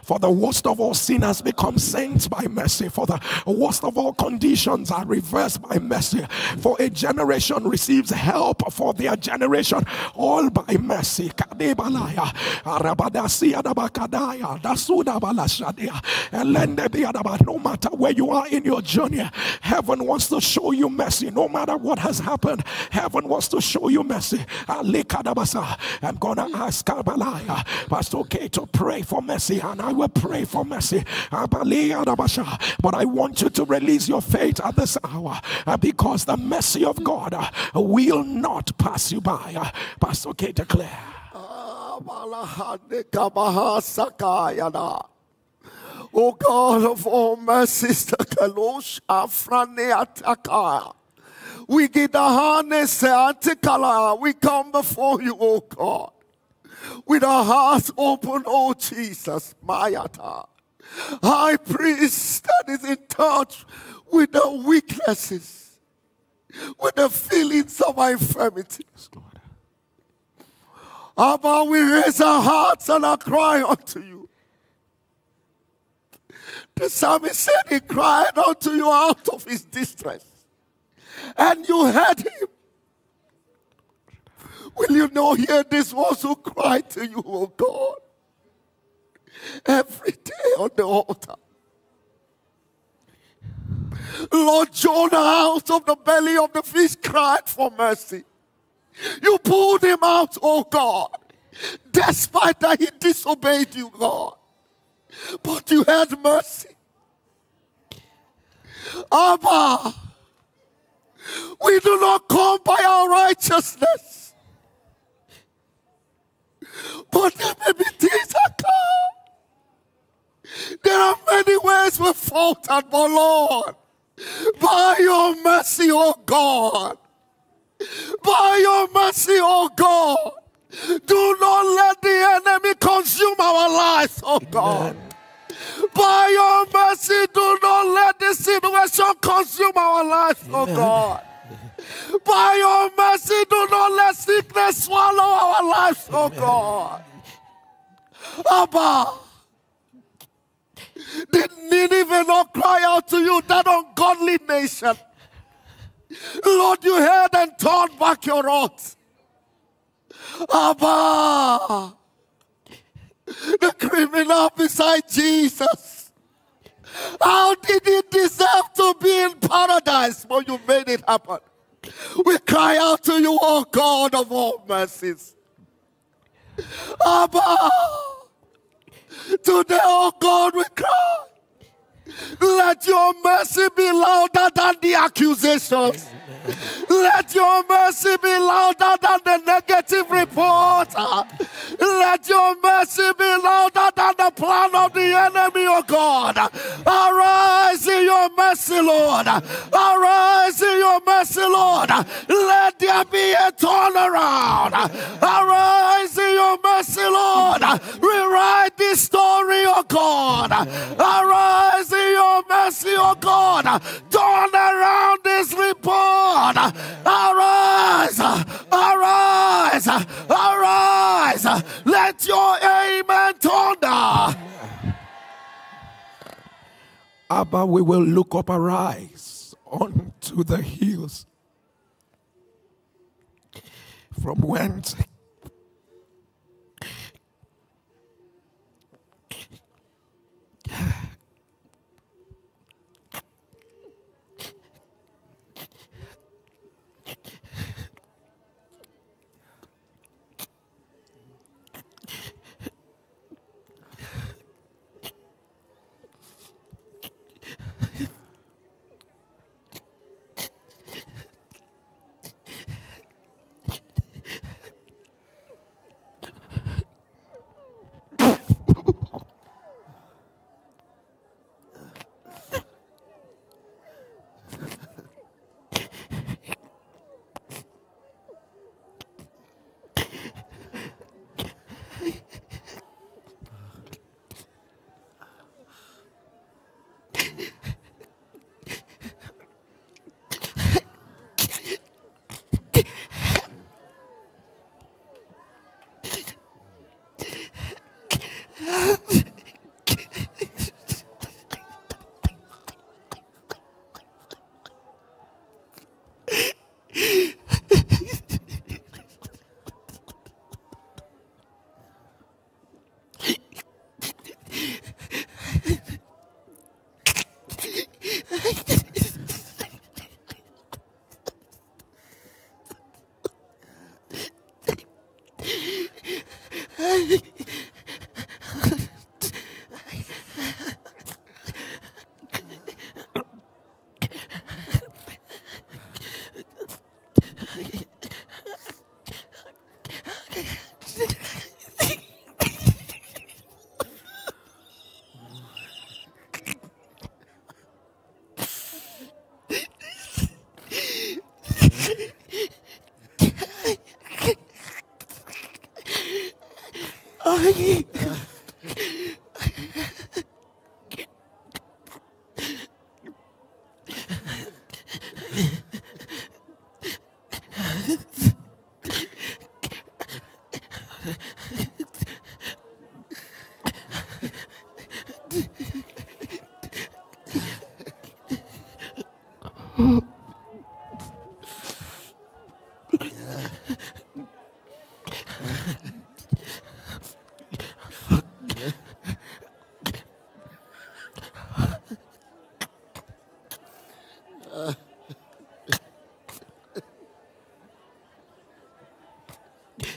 For the worst of all sinners become saints by mercy. For the worst of all conditions are reversed by mercy. For a generation receives help for their generation, all by mercy. No matter where you are in your journey, heaven wants to show you mercy. No matter what has happened, heaven wants to show you mercy. I'm gonna ask Kabalaya, Pastor K to pray for mercy, and I will pray for mercy. But I want you to release your faith at this hour uh, because the mercy of God uh, will not pass you by. Uh, Pastor K declare. O God of all mercies, the Kalosh Afraneataka. We get the harness Antikala. We come before you, O God. With our hearts open, O Jesus, Mayata. High priest that is in touch with the weaknesses, with the feelings of our infirmity. Abba, we raise our hearts and our cry unto you. The psalmist said he cried unto you out of his distress, and you heard him. Will you not hear this ones who cried to you, O God? Every day on the altar. Lord Jonah, out of the belly of the fish, cried for mercy. You pulled him out, oh God. Despite that he disobeyed you, God. But you had mercy. Abba, we do not come by our righteousness. But there may be things that come. There are many ways we faltered, but Lord, by your mercy, oh God, by your mercy, oh God, do not let the enemy consume our lives, oh God. By your mercy, do not let this situation consume our lives, oh God. By your mercy, do not let sickness swallow our lives, oh God. Abba, did Nineveh not cry out to you, that ungodly nation? Lord, you heard and turned back your wrath. Abba, the criminal beside Jesus. How did he deserve to be in paradise? But you made it happen. We cry out to you, oh God of all mercies. Abba, today, oh God, we cry. Let your mercy be louder than the accusations. Let your mercy be louder than the negative report. Let your mercy be louder than the plan of the enemy, oh God. Arise in your mercy, Lord. Arise in your mercy, Lord. Let there be a turnaround. Arise in your mercy, Lord. Rewrite this story, oh God. Arise your mercy, oh God. Turn around this report. Arise, arise, arise. Let your amen thunder. Abba, we will look up, arise unto the hills. From whence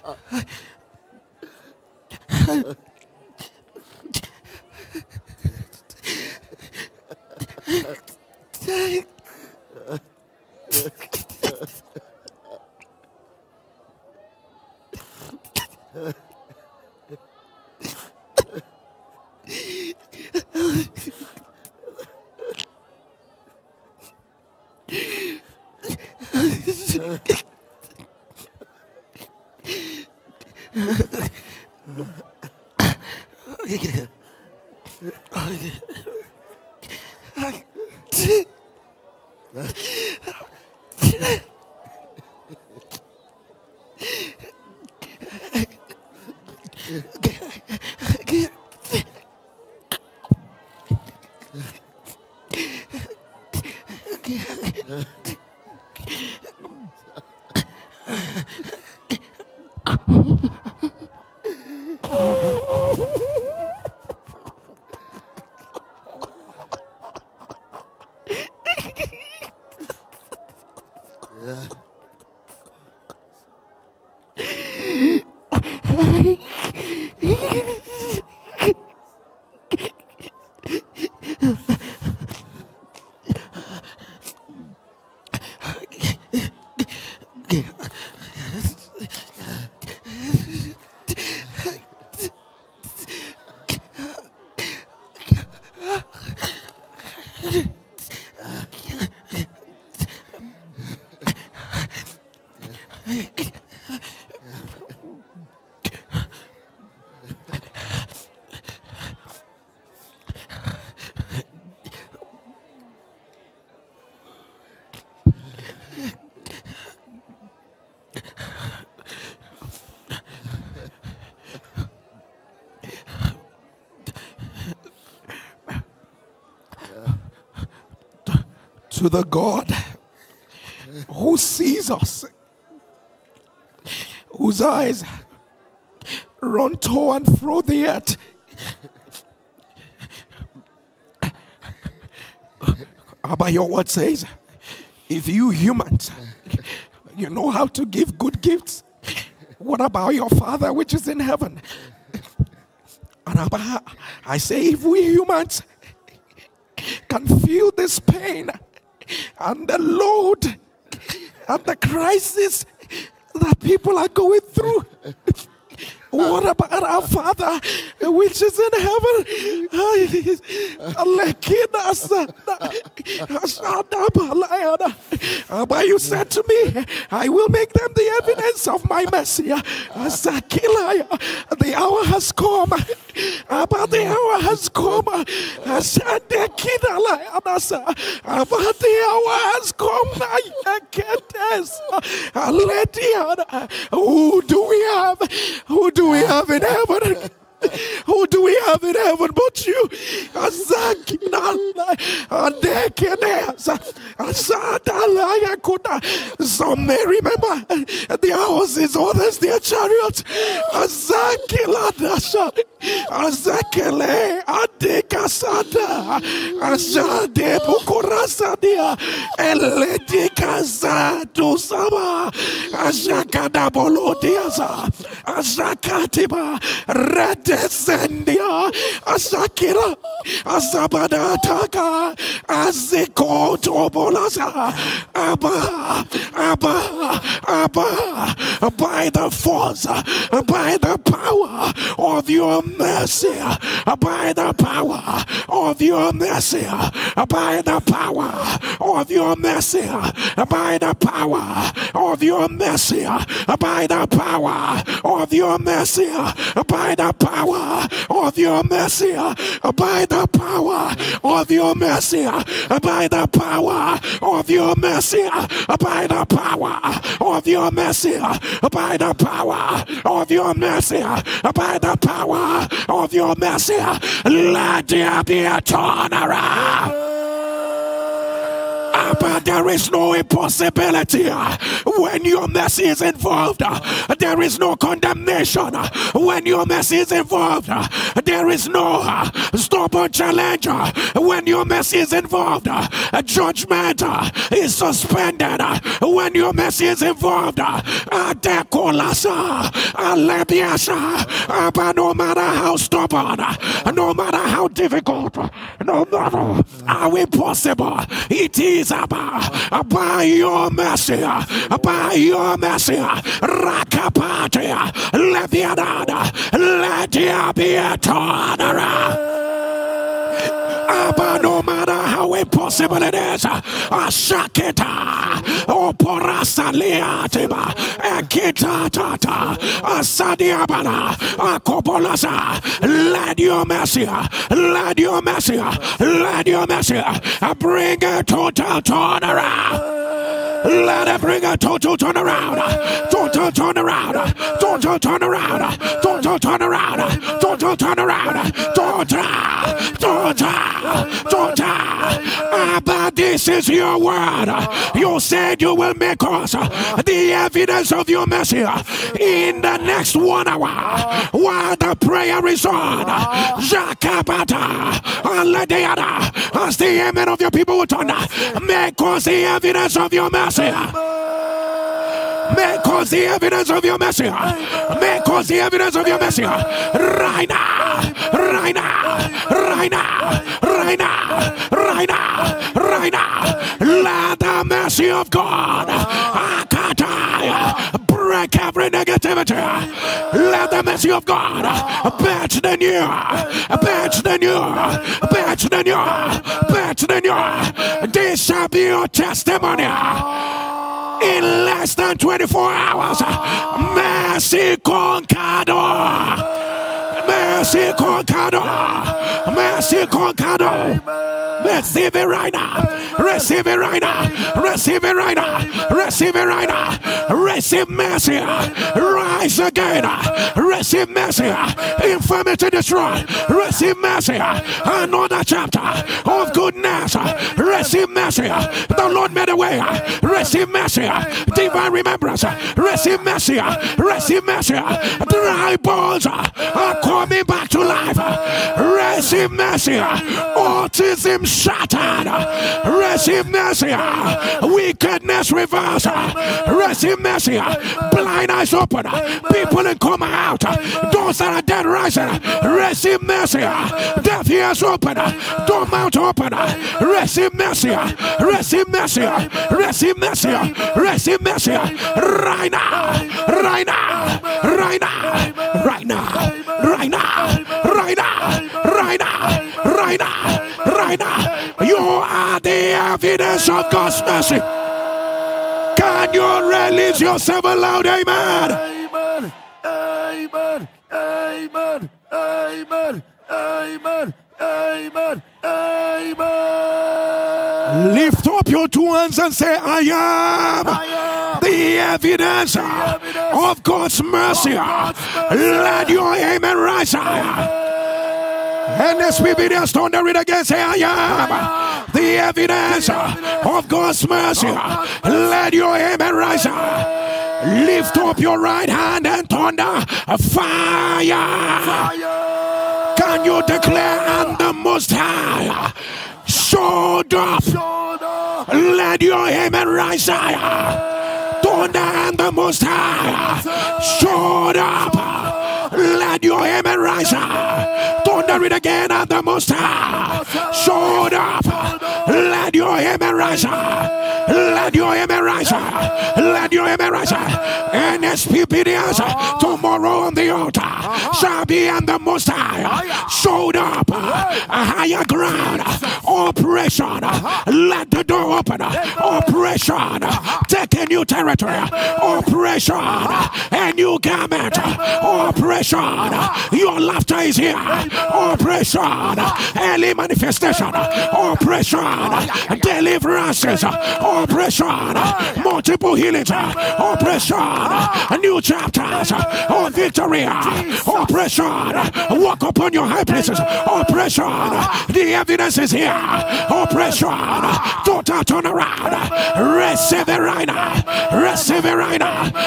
哎哎 Yeah. To the God who sees us, whose eyes run to and fro the earth. Abba, your word says, if you humans, you know how to give good gifts, what about your Father which is in heaven? And Abba, I say, if we humans can feel this pain and the load and the crisis that people are going through. What about our Father which is in heaven? Uh, but you said to me, I will make them the evidence of my mercy. Uh, the hour has come. Uh, about the hour has come. About the hour has come. Who do we have? Who do we have in heaven? Who do we have in heaven but you? Some may remember the houses, others their chariots. Azakele adekasada azade bukorasadia eledikazadu sama azakada bolodiaza azakatiba redesendia azakira azabadataka azikotobolaza Abba, Abba, Abba, by the force, by the power of your mercy, by the power of your mercy, by the power of your mercy, by the power of your mercy, by the power of your mercy, by the power of your mercy, by the power of your mercy, by the power of your mercy, by the power of your mercy, by the power of your mercy, by the power of your mercy, let there be a turnaround. But there is no impossibility when your mess is involved. There is no condemnation when your mess is involved. There is no stubborn challenge when your mess is involved. Judgment is suspended when your mess is involved. But no matter how stubborn, no matter how difficult, no matter how impossible it is about by your mercy, by your mercy, Rakapatia, Leviadana, let there be a turnaround. Abba, no matter how impossible it is, Ashaketa, Oporasa Leatiba, Ekita Tata, Asadiabana, Akopolasa, let your mercy, let your mercy, let your mercy bring a total turnaround. Let it bring a total turnaround. Total turnaround. Total turnaround. Total turnaround. Total turnaround. Total. Total. Total. But this is your word. You said you will make us the evidence of your mercy in the next one hour while the prayer is on. Aledeada. As the amen of your people will turn. Make us the evidence of your mercy. Make us the evidence of your mercy. Make us the evidence of your mercy. Right now. Right now. Right now. Right now. Right now. Right now. Let mercy of God. Akatai. Break every negativity. Let the mercy of God better than you. Better than you. Better than you. Better than you. This shall be your testimony in less than 24 hours. Mercy conquered. Mercy conquered. Mercy conquered. Receive it right now. Receive it right now. Receive it right now. Receive it right now. Receive mercy. Rise again. Receive mercy. Infirmity destroyed. Receive mercy. Another chapter of goodness. Receive mercy. The Lord made a way. Receive mercy. Divine remembrance. Receive mercy. Receive mercy. Dry bones are coming back to life. Receive mercy. Autism shattered. Receive mercy. Wickedness reversed. Receive mercy. Blind eyes open. People in coma out. Those that are dead rising. Receive mercy. Deaf ears open. Door mount open. Receive mercy. Receive mercy. Receive mercy. Receive mercy. Right now. Right now. Right now. Right now. Right now. Right now. Right now. Right now. Right now. You are the evidence of God's mercy. Can you release yourself aloud? Amen. Amen. Amen. Amen. Amen. Amen. Amen. Amen. Lift up your two hands and say, I am I am the evidence of God's mercy. Let your amen rise. And as we be there, thunder it again, say, I am the evidence of God's mercy. Let your amen rise. Lift up your right hand and thunder fire. Can you declare, and the Most High showed up? Let your amen rise higher. Thunder and the Most High showed up. Let your amen rise higher. Thunder it again and the Most High showed up. Let your amen rise higher. Let your amen rise higher. Let your amen rise. And experience tomorrow on the altar shall be and the Most High showed up. A higher ground. Operation. Let the door open. Operation. Take a new territory. Operation. A new garment. Operation. Your laughter is here. Operation. Early manifestation. Operation. Deliverances. Operation. Multiple healings. Operation. New chapters. Oh, victory. Operation. Walk upon your high places. Operation. The evidence is here. Operation. Total turnaround. Receive it right. Receive it.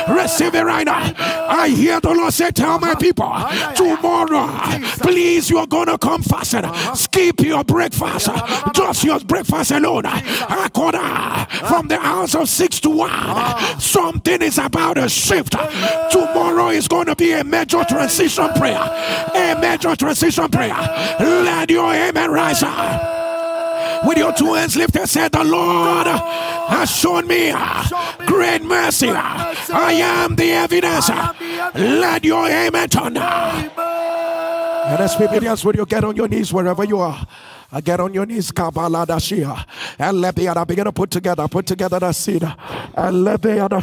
Receive it right now. I hear the Lord say, Tell my people, tomorrow, please, you're going to come fasting. Skip your breakfast. Just your breakfast alone. According from the hours of six to one. Something is about to shift. Tomorrow is going to be a major transition prayer. A major transition prayer. Let your amen rise up. With your two hands lifted, said the Lord has shown me great mercy. I am the evidence. Let your amen turn. And dance, will you get on your knees wherever you are? Uh, get on your knees, Kabbalah Dashia. And let the other begin to put together, put together the seed. And let the other.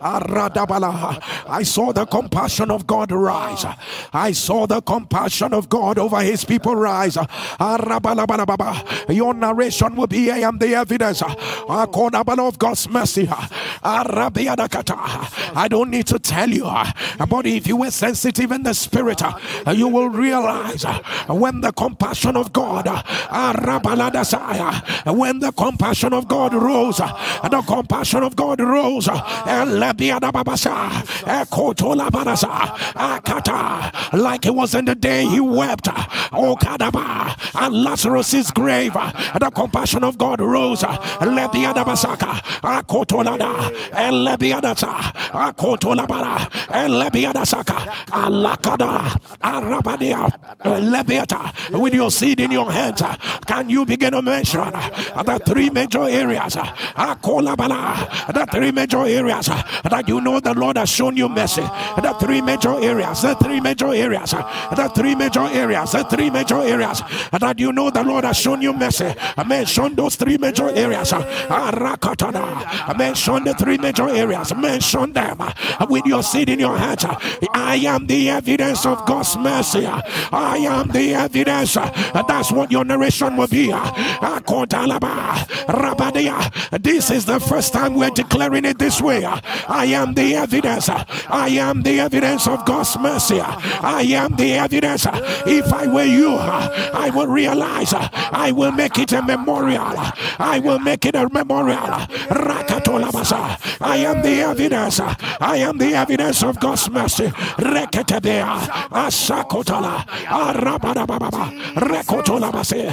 I saw the compassion of God rise. I saw the compassion of God over his people rise. Your narration will be I am the evidence. Of God's mercy. I don't need to tell you, but if you were sensitive in the spirit, you will realize when the compassion of God When the compassion of God rose, the compassion of God rose, like it was in the day he wept. And Lazarus's grave, the compassion of God rose. And and with your seed in your hands. Can you begin to mention uh, the three major areas? Uh, ah, the three major areas uh, that you know the Lord has shown you mercy. The three major areas, the three major areas, the three major areas, the three major areas that you know the Lord has shown you mercy. Mention those three major areas. Ah, mention the three major areas. Mention them with your seed in your hands. I am the evidence of God's mercy. I am the evidence. That's what your narration will be. Oh. Ah, this is the first time we're declaring it this way. I am the evidence. I am the evidence of God's mercy. I am the evidence. If I were you, I will realize I will make it a memorial. I will make it a memorial. I am the evidence. I am the evidence of God's mercy. Reketebea, Asakotala, Arabababa, Rekotolabase.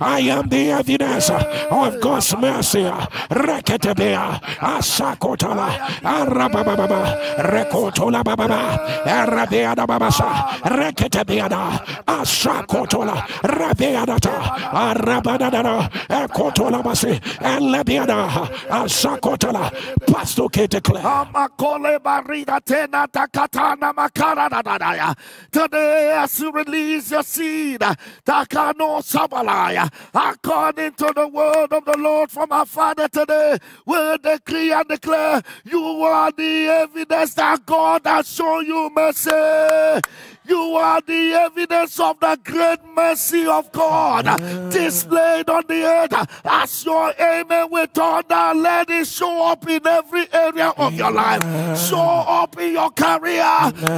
I am the evidence of God's mercy. Reketebea, Asakotala, Arabababa, Rekotola Baba, Arabeada Babasa, Reketebeada, Asakotola, Rabeadata, Arabadada, Ekotola Basi, and Lebiada, Asakotala, Pastor K declare. Amakole barida tena takatana makara da da da ya. Today, as you release your seed, takano sabalaya, according to the word of the Lord from our Father today, we decree and declare you are the evidence that God has shown you mercy. You are the evidence of the great mercy of God displayed on the earth. As your amen with down, let it show up in every area of your life. Show up in your career.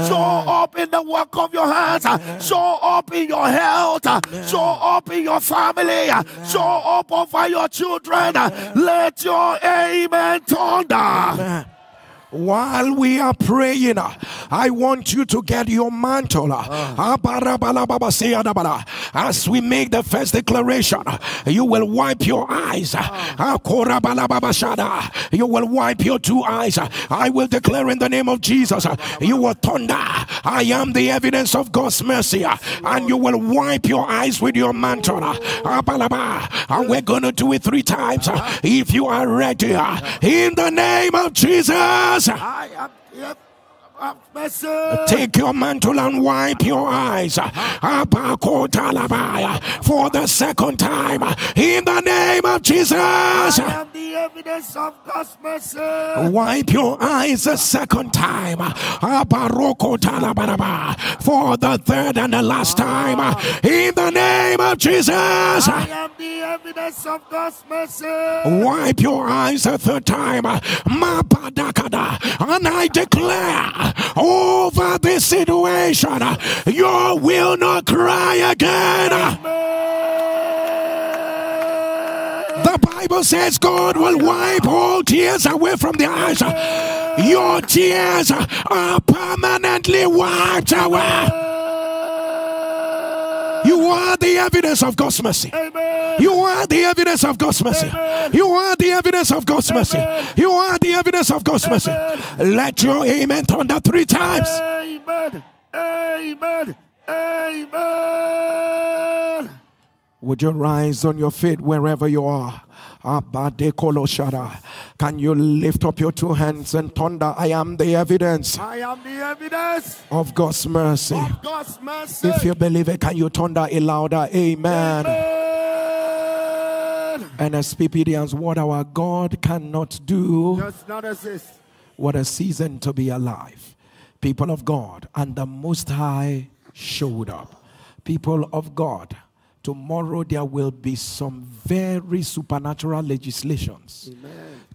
Show up in the work of your hands. Show up in your health. Show up in your family. Show up over your children. Let your amen down. While we are praying, I want you to get your mantle. Ah. As we make the first declaration, you will wipe your eyes. Ah. You will wipe your two eyes. I will declare in the name of Jesus, you will thunder. I am the evidence of God's mercy. And you will wipe your eyes with your mantle. And we're going to do it three times. Ah. If you are ready, in the name of Jesus. I am. Yep. Take your mantle and wipe your eyes for the second time in the name of Jesus. I am the evidence of God's mercy. Wipe your eyes a second time for the third and the last time ah. in the name of Jesus. I am the evidence of God's mercy. Wipe your eyes a third time. And I declare over this situation, you will not cry again. The Bible says God will wipe all tears away from the eyes. Your tears are permanently wiped away. You are the evidence of God's mercy. Amen. You are the evidence of God's mercy. You are the evidence of God's mercy. You are the evidence of God's mercy. Let your amen thunder three times. Amen. Amen. Amen. Would you rise on your feet wherever you are? Can you lift up your two hands and thunder? I am the evidence I am the evidence of God's mercy. of God's mercy. If you believe it, can you thunder it louder? Amen. Amen. NSPPDians, what our God cannot do. Does not exist. What a season to be alive. People of God, and the Most High showed up. People of God, tomorrow there will be some very supernatural legislations.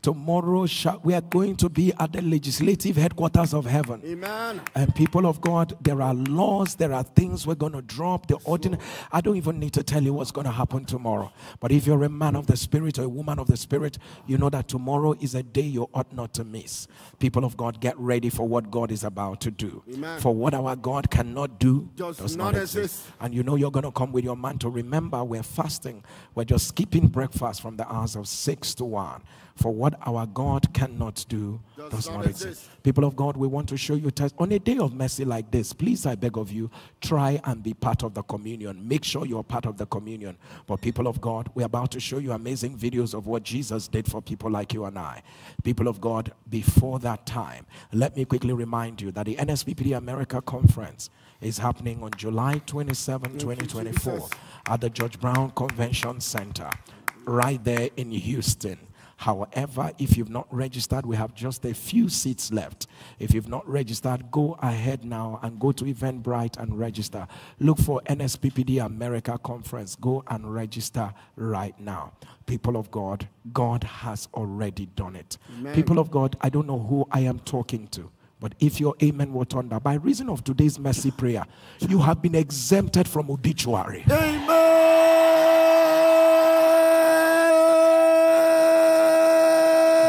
Tomorrow sha- we are going to be at the legislative headquarters of heaven. Amen. And people of God, there are laws, there are things we're going to drop. The ordinary. I don't even need to tell you what's going to happen tomorrow. But if you're a man of the Spirit or a woman of the Spirit, you know that tomorrow is a day you ought not to miss. People of God, get ready for what God is about to do. Amen. For what our God cannot do Does does not not exist. exist. And you know you're going to come with your mantle. Remember, we're fasting. We're just skipping breakfast from the hours of 6 to 1. For what our God cannot do Does does, not exist. exist. People of God, we want to show you test on a day of mercy like this. Please, I beg of you, try and be part of the communion. Make sure you're part of the communion. But people of God, we're about to show you amazing videos of what Jesus did for people like you and I. People of God, before that time, let me quickly remind you that the NSPPD America conference is happening on July 27, 2024 at the George Brown Convention Center, right there in Houston. However, if you've not registered, we have just a few seats left. If you've not registered, go ahead now and go to Eventbrite and register. Look for NSPPD America Conference. Go and register right now. People of God, God has already done it. People of God, I don't know who I am talking to. But if your amen were thunder, by reason of today's mercy prayer, you have been exempted from obituary.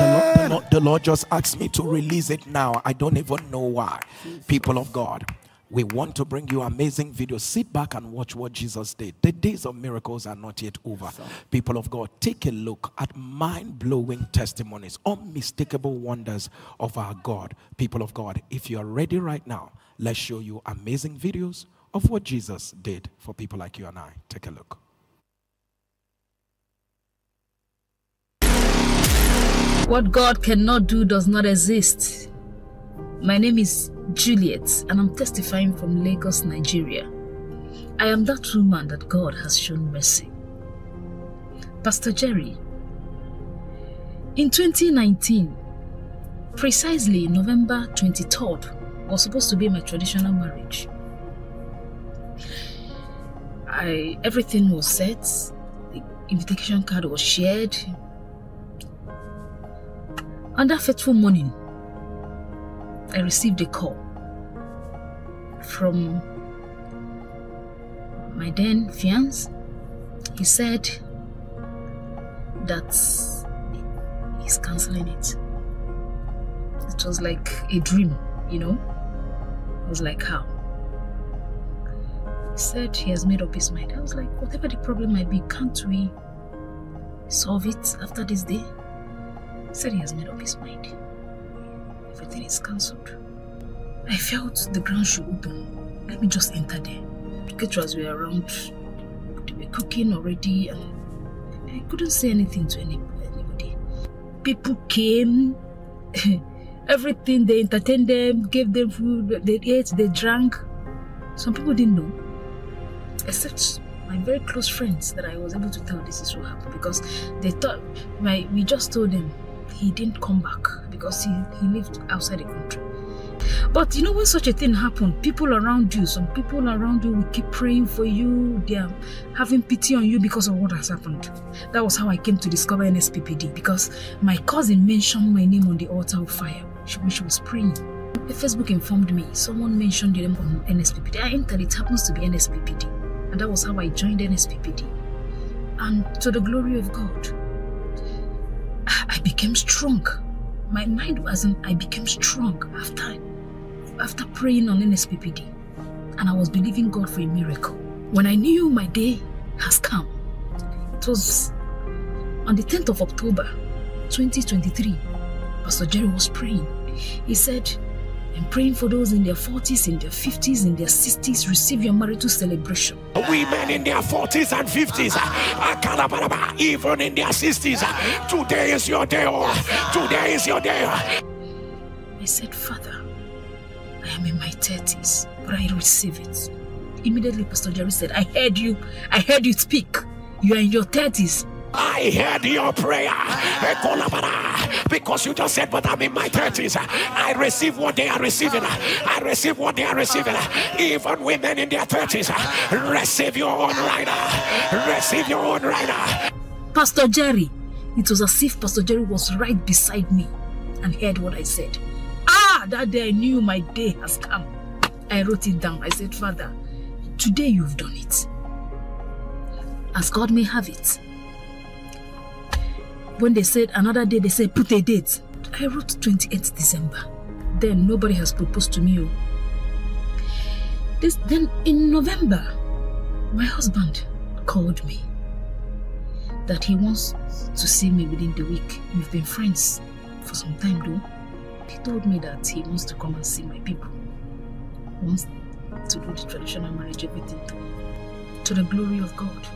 The Lord, the, Lord, just asked me to release it now. I don't even know why. People of God, we want to bring you amazing videos. Sit back and watch what Jesus did. The days of miracles are not yet over. People of God, take a look at mind blowing testimonies, unmistakable wonders of our God. People of God, if you are ready right now, let's show you amazing videos of what Jesus did for people like you and I. Take a look. What God cannot do does not exist. My name is Juliet, and I'm testifying from Lagos, Nigeria. I am that woman that God has shown mercy. Pastor Jerry, in 2019, precisely November 23rd, was supposed to be my traditional marriage. I everything was set, the invitation card was shared, on that fateful morning, I received a call from my then fiance. He said that he's canceling it. It was like a dream, you know? I was like, how? He said he has made up his mind. I was like, whatever the problem might be, can't we solve it after this day? Said he has made up his mind. Everything is cancelled. I felt the ground should open. Let me just enter there. The caterers were around. They were cooking already and I couldn't say anything to any, anybody. People came. everything. They entertained them, gave them food, they ate, they drank. Some people didn't know, except my very close friends that I was able to tell this is what happened because they thought my we just told them he didn't come back because he, he lived outside the country. But you know, when such a thing happened, people around you, some people around you will keep praying for you. They are having pity on you because of what has happened. That was how I came to discover NSPPD because my cousin mentioned my name on the altar of fire she- when she was praying. Facebook informed me someone mentioned the name on NSPPD. I entered, it happens to be NSPPD. And that was how I joined NSPPD. And to the glory of God, I became strong. My mind wasn't, I became strong after after praying on NSPPD. And I was believing God for a miracle. When I knew my day has come, it was on the 10th of October 2023. Pastor Jerry was praying. He said, I'm praying for those in their 40s, in their 50s, in their 60s, receive your marital celebration. Women in their 40s and 50s, ah, even in their 60s. ah, Today is your day. oh, Today is your day. I said, Father, I am in my 30s, but I receive it. Immediately, Pastor Jerry said, I heard you. I heard you speak. You are in your 30s. I heard your prayer. Because you just said, but I'm in my 30s. I receive what they are receiving. I receive what they are receiving. Even women in their 30s, receive your own rider. Receive your own rider. Pastor Jerry, it was as if Pastor Jerry was right beside me and heard what I said. Ah, that day I knew my day has come. I wrote it down. I said, Father, today you've done it. As God may have it. When they said another day, they said, put a date. I wrote 28th December. Then nobody has proposed to me. oh. This then in November, my husband called me that he wants to see me within the week. We've been friends for some time though. He told me that he wants to come and see my people. He wants to do the traditional marriage, everything. To the glory of God.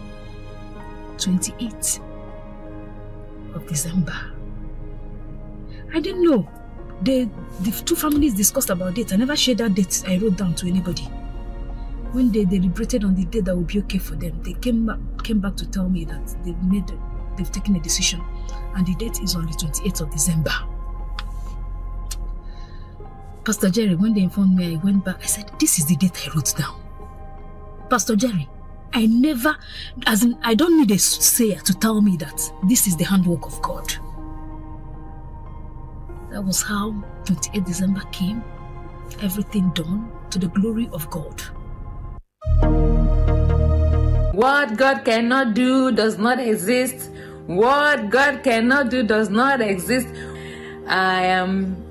28th of December. I didn't know. The, the two families discussed about it. I never shared that date I wrote down to anybody. When they deliberated on the day that would be okay for them, they came back, came back to tell me that they've made they've taken a decision and the date is on the 28th of December. Pastor Jerry, when they informed me, I went back. I said, This is the date I wrote down. Pastor Jerry, I never, as in, I don't need a sayer to tell me that this is the handwork of God. That was how 28 December came, everything done to the glory of God. What God cannot do does not exist. What God cannot do does not exist. I am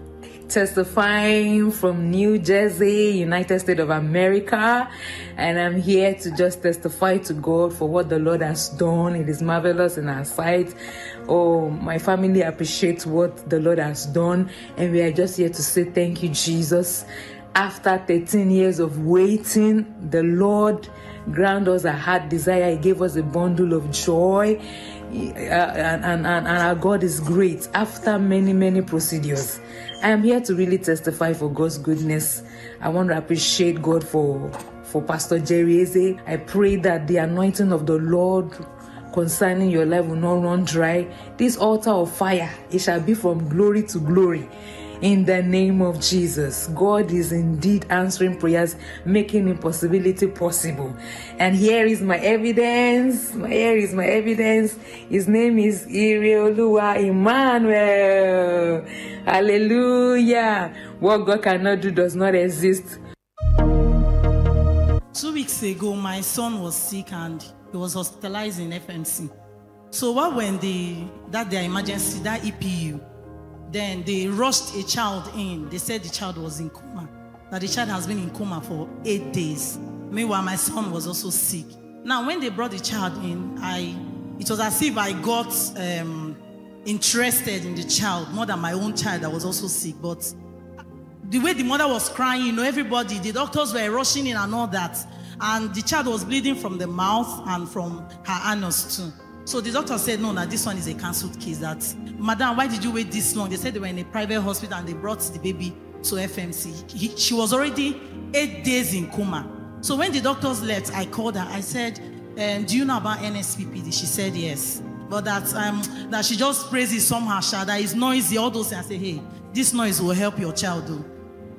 testifying from New Jersey, United States of America, and I'm here to just testify to God for what the Lord has done. It is marvelous in our sight. Oh, my family appreciates what the Lord has done, and we are just here to say thank you, Jesus. After 13 years of waiting, the Lord grant us a heart desire. He gave us a bundle of joy. Uh, and, and, and our God is great. After many, many procedures, I am here to really testify for God's goodness. I want to appreciate God for, for Pastor Jerry Eze. I pray that the anointing of the Lord concerning your life will not run dry. This altar of fire, it shall be from glory to glory in the name of Jesus. God is indeed answering prayers, making impossibility possible. And here is my evidence. My here is my evidence. His name is Iriolua Emmanuel. Hallelujah. What God cannot do does not exist. Two weeks ago, my son was sick and he was hospitalized in FMC. So what when the that their emergency, that EPU, then they rushed a child in. They said the child was in coma. That the child has been in coma for eight days. Meanwhile, my son was also sick. Now, when they brought the child in, I it was as if I got um, interested in the child more than my own child that was also sick. But the way the mother was crying, you know, everybody, the doctors were rushing in and all that. And the child was bleeding from the mouth and from her anus too. So the doctor said, no, that this one is a cancelled case. That, madam, why did you wait this long? They said they were in a private hospital and they brought the baby to FMC. He, she was already eight days in coma. So when the doctors left, I called her. I said, um, do you know about NSPPD? She said yes. But that um, that she just praises somehow, that is noisy, all those things. I said, hey, this noise will help your child though.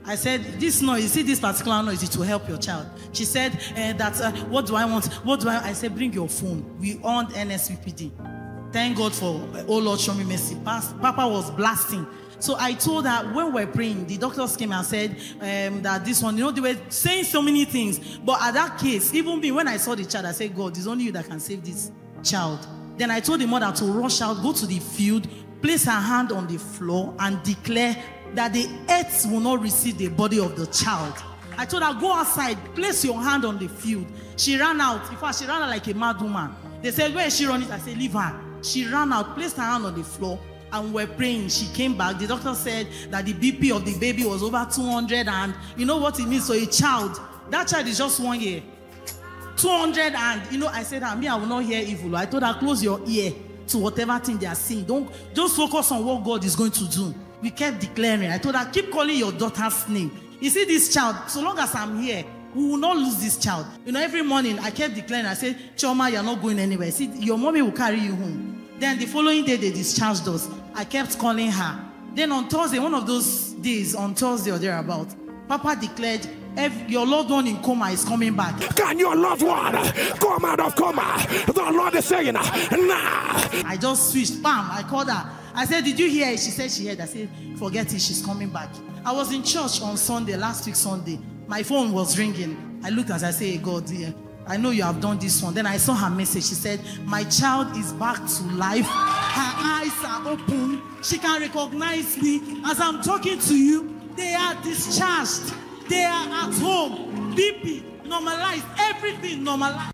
I said, this noise, you see this particular noise, it will help your child. She said, eh, that, uh, what do I want? What do I, I said, bring your phone. We on NSPPD. Thank God for, uh, oh Lord, show me mercy. Papa was blasting. So I told her when we we're praying, the doctors came and said um, that this one, you know, they were saying so many things. But at that case, even me, when I saw the child, I said, God, it's only you that can save this child. Then I told the mother to rush out, go to the field, place her hand on the floor, and declare that the earth will not receive the body of the child. I told her, go outside, place your hand on the field. She ran out. In fact, she ran out like a mad woman. They said, Where is she running? I said, Leave her. She ran out, placed her hand on the floor, and we're praying. She came back. The doctor said that the BP of the baby was over 200, and you know what it means for a child? That child is just one year. 200 and you know i said ah, me i will not hear evil i told her close your ear to whatever thing they are saying don't just focus on what god is going to do we kept declaring i told her keep calling your daughter's name you see this child so long as i'm here we will not lose this child you know every morning i kept declaring i said choma you're not going anywhere see your mommy will carry you home then the following day they discharged us i kept calling her then on thursday one of those days on thursday or thereabout papa declared "Ev- your loved one in coma is coming back Can your loved one come out of coma? The Lord is saying, nah. I just switched. Bam! I called her. I said, Did you hear it? She said she heard. I said, Forget it. She's coming back. I was in church on Sunday, last week Sunday. My phone was ringing. I looked as I say, God, yeah, I know you have done this one. Then I saw her message. She said, My child is back to life. Her eyes are open. She can recognize me. As I'm talking to you, they are discharged. They are at home. BP normalized. Everything normalized.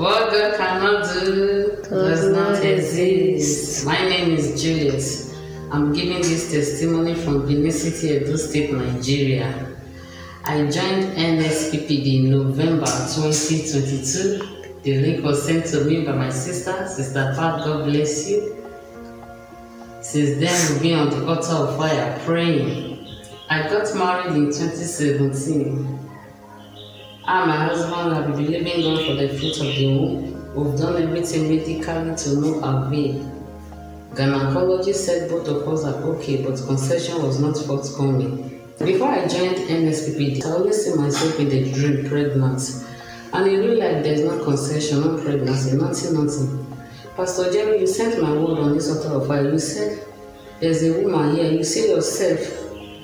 What God cannot do does not exist. My name is Juliet. I'm giving this testimony from Benin City, Edo State, Nigeria. I joined NSPPD in November 2022. The link was sent to me by my sister, Sister Pat. God bless you. Since then, we've been on the altar of fire praying. I got married in 2017. I and my husband have been believing God for the fruit of the womb. We've done everything medically to no avail. Gynecology said both of us are okay, but concession was not forthcoming. Before I joined NSPPD, I always see myself in the dream pregnant. And in real life, there's no concession, no pregnancy, nothing, nothing. Pastor Jerry, you sent my word on this altar of fire. You said there's a woman here. You see yourself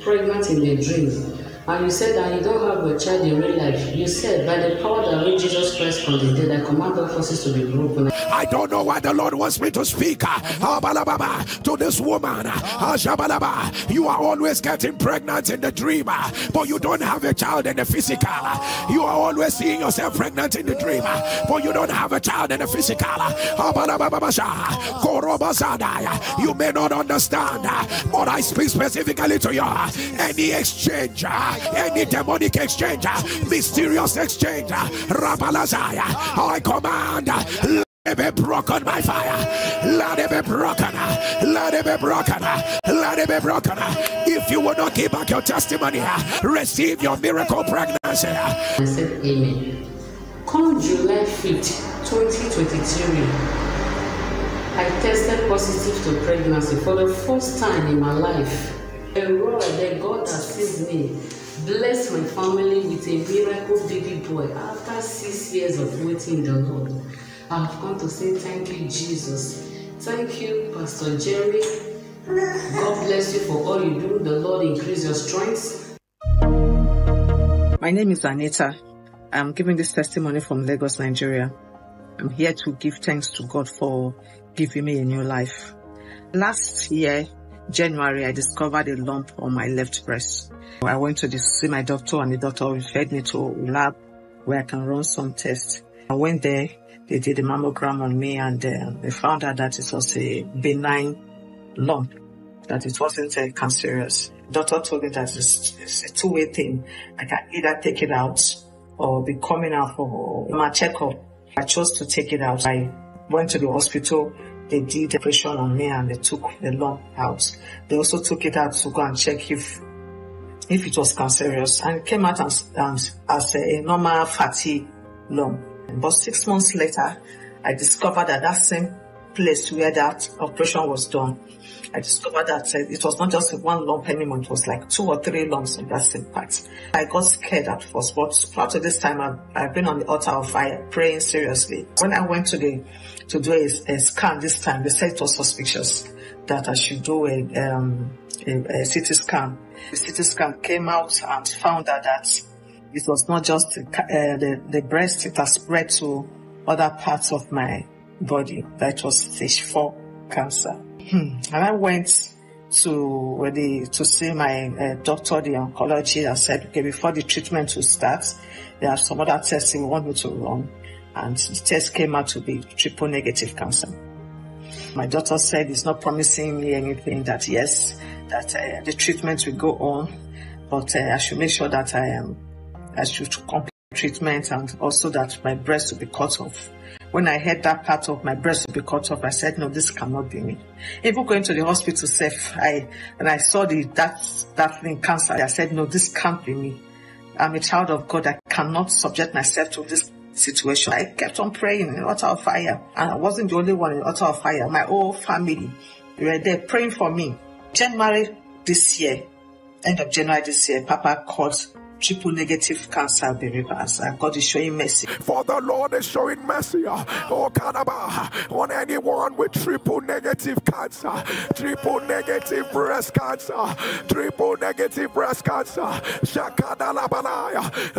pregnant in the dream. And you said that you don't have a child in real life. You said, by the power that raised Jesus Christ from the dead, I command all forces to be broken. I don't know why the Lord wants me to speak uh, abalababa, to this woman. uh. You are always getting pregnant in the dream, uh, but you don't have a child in the physical. uh. You are always seeing yourself pregnant in the dream, uh, but you don't have a child in the physical. You may not understand, uh, but I speak specifically to you. Any exchange, uh, any demonic exchange, mysterious exchange, rabalazaya. I command. let it be broken by fire. Let it be broken. Let it be broken. Let it be broken. If you will not give back your testimony, receive your miracle pregnancy. I said, Amen. Come July 5th, 2023, I tested positive to pregnancy for the first time in my life. A roar that God has saved me. Bless my family with a miracle baby boy after six years of waiting the Lord. I've come to say thank you, Jesus. Thank you, Pastor Jerry. God bless you for all you do. The Lord increase your strength. My name is Anita. I'm giving this testimony from Lagos, Nigeria. I'm here to give thanks to God for giving me a new life. Last year, January, I discovered a lump on my left breast. I went to see my doctor and the doctor referred me to a lab where I can run some tests. I went there, they did a mammogram on me and uh, they found out that it was a benign lump, that it wasn't uh, cancerous. Doctor told me that it's, it's a two-way thing. I can either take it out or be coming out for my checkup. I chose to take it out. I went to the hospital. They did operation on me and they took the lump out. They also took it out to go and check if if it was cancerous and came out as, as, as a, a normal fatty lump. But six months later, I discovered that that same place where that operation was done, I discovered that uh, it was not just one lump anymore, it was like two or three lumps in that same part. I got scared at first, but throughout this time, I've, I've been on the altar of fire, praying seriously. When I went to the to do a, a scan this time, they said it was suspicious that I should do a, um, a, a CT scan. The CT scan came out and found out that it was not just the, uh, the, the breast, it has spread to other parts of my body. That was stage four cancer. Hmm. And I went to the, to see my uh, doctor, the oncologist, and said, okay, before the treatment will start, there are some other tests we want me to run. And the test came out to be triple negative cancer. My doctor said it's not promising me anything that yes, that uh, the treatment will go on, but uh, I should make sure that I am, I should complete treatment and also that my breast will be cut off. When I heard that part of my breast will be cut off, I said, no, this cannot be me. Even going to the hospital safe, I, and I saw the, that, that thing cancer, I said, no, this can't be me. I'm a child of God. I cannot subject myself to this situation. I kept on praying in altar of fire. And I wasn't the only one in altar of fire. My whole family were there praying for me. January this year, end of January this year, Papa called triple negative cancer be reversed. And God is showing mercy. For the Lord is showing mercy, oh Kanaba, on anyone with triple negative cancer, triple negative breast cancer, triple negative breast cancer.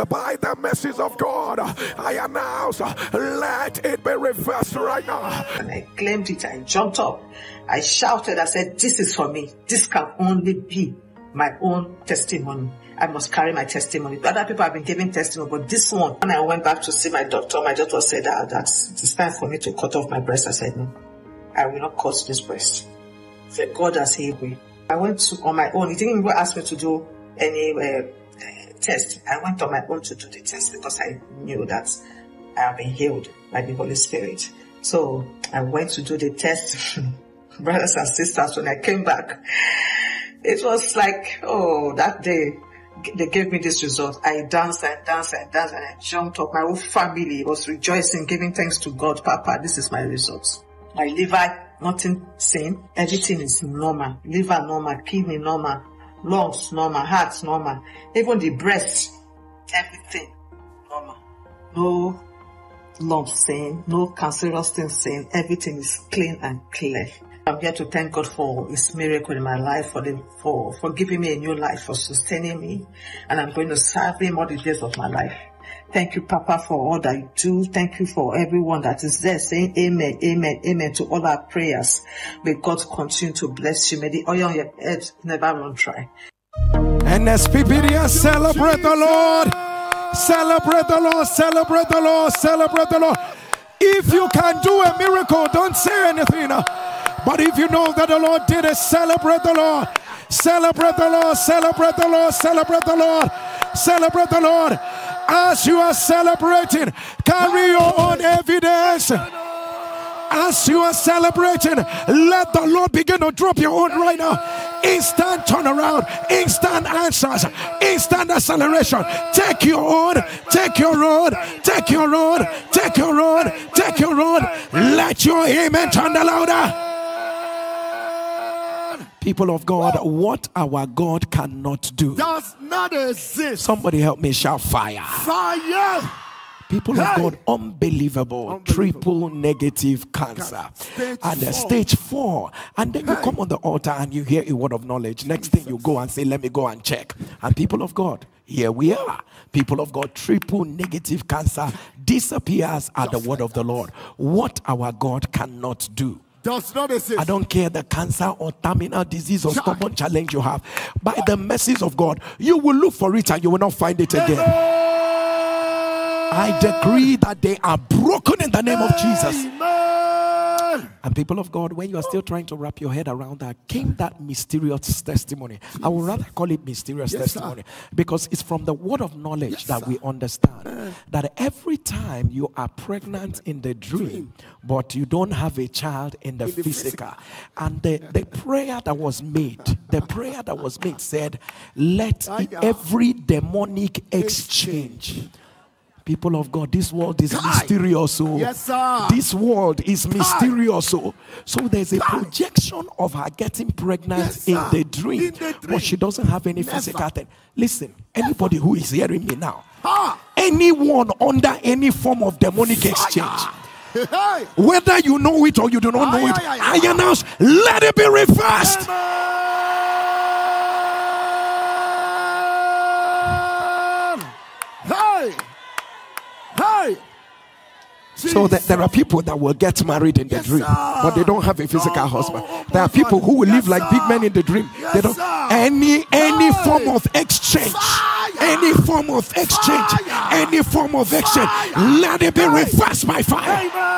By the mercies of God, I announce, let it be reversed right now. And I claimed it. I jumped up. I shouted. I said, This is for me. This can only be my own testimony. I must carry my testimony. Other people have been giving testimony, but this one, when I went back to see my doctor, my doctor said that that's it's time for me to cut off my breast. I said, No, I will not cut this breast. Said, God has healed me. I went to, on my own. He didn't even ask me to do any uh, uh, test. I went on my own to do the test because I knew that I have been healed by the Holy Spirit. So I went to do the test. Brothers and sisters, when I came back, it was like, oh, that day they gave me this result. I danced and danced and danced and I jumped up. My whole family was rejoicing, giving thanks to God. Papa, this is my result. My liver, nothing sane. Everything is normal. Liver normal, kidney normal, lungs normal, heart normal. Even the breast, everything normal. No lumps sane, no cancerous things sane. Everything is clean and clear. I'm here to thank God for His miracle in my life, for the, for for giving me a new life, for sustaining me, and I'm going to serve Him all the days of my life. Thank you, Papa, for all that you do. Thank you for everyone that is there saying Amen, Amen, Amen to all our prayers. May God continue to bless you. May the oil on your head never run dry. NSPPDS, celebrate the Lord. Celebrate the Lord. Celebrate the Lord. Celebrate the Lord. If you can do a miracle, don't say anything. But if you know that the Lord did it, celebrate the Lord. Celebrate the Lord. Celebrate the Lord. Celebrate the Lord. Celebrate the Lord. As you are celebrating, carry your own evidence. As you are celebrating, let the Lord begin to drop your own right now. Instant turnaround, instant answers, instant acceleration. Take your own, take your own, take your own, take your own, take your own. Let your amen turn the louder. People of God, what our God cannot do. Does not exist. Somebody help me shout fire. Fire. People of Hey. God, unbelievable, Unbelievable. triple negative cancer, Stage and uh, stage four. And then you come on the altar and you hear a word of knowledge. Next thing you go and say, "Let me go and check." And people of God, here we are. People of God, triple negative cancer disappears at the word of the Lord. What our God cannot do. Does not exist. I don't care the cancer or terminal disease or stubborn challenge you have. By the mercies of God, you will look for it and you will not find it again. I decree that they are broken in the name of Jesus. Amen. And people of God, when you are still trying to wrap your head around that, came that mysterious testimony. I would rather call it mysterious Yes, sir. testimony because it's from the word of knowledge Yes, that sir. we understand that every time you are pregnant in the dream, but you don't have a child in the, the physical, and the, the prayer that was made, the prayer that was made said, Let every demonic exchange. People of God, this world is Kai. mysterious. So Yes, sir. this world is mysterious. So, so there's a Kai. projection of her getting pregnant Yes, in the dream, In the dream. but she doesn't have any Never. physical thing. Listen, anybody who is hearing me now, Ah. anyone under any form of demonic exchange, Hey. whether you know it or you do not know it, I announce, let it be reversed. Amen. Hey. Hey. So that there are people that will get married in the dream, but they don't have a physical husband. There are people who will live like big men in the dream. They don't any any form of exchange, any form of exchange, any form of exchange. Let it be reversed by fire. Amen.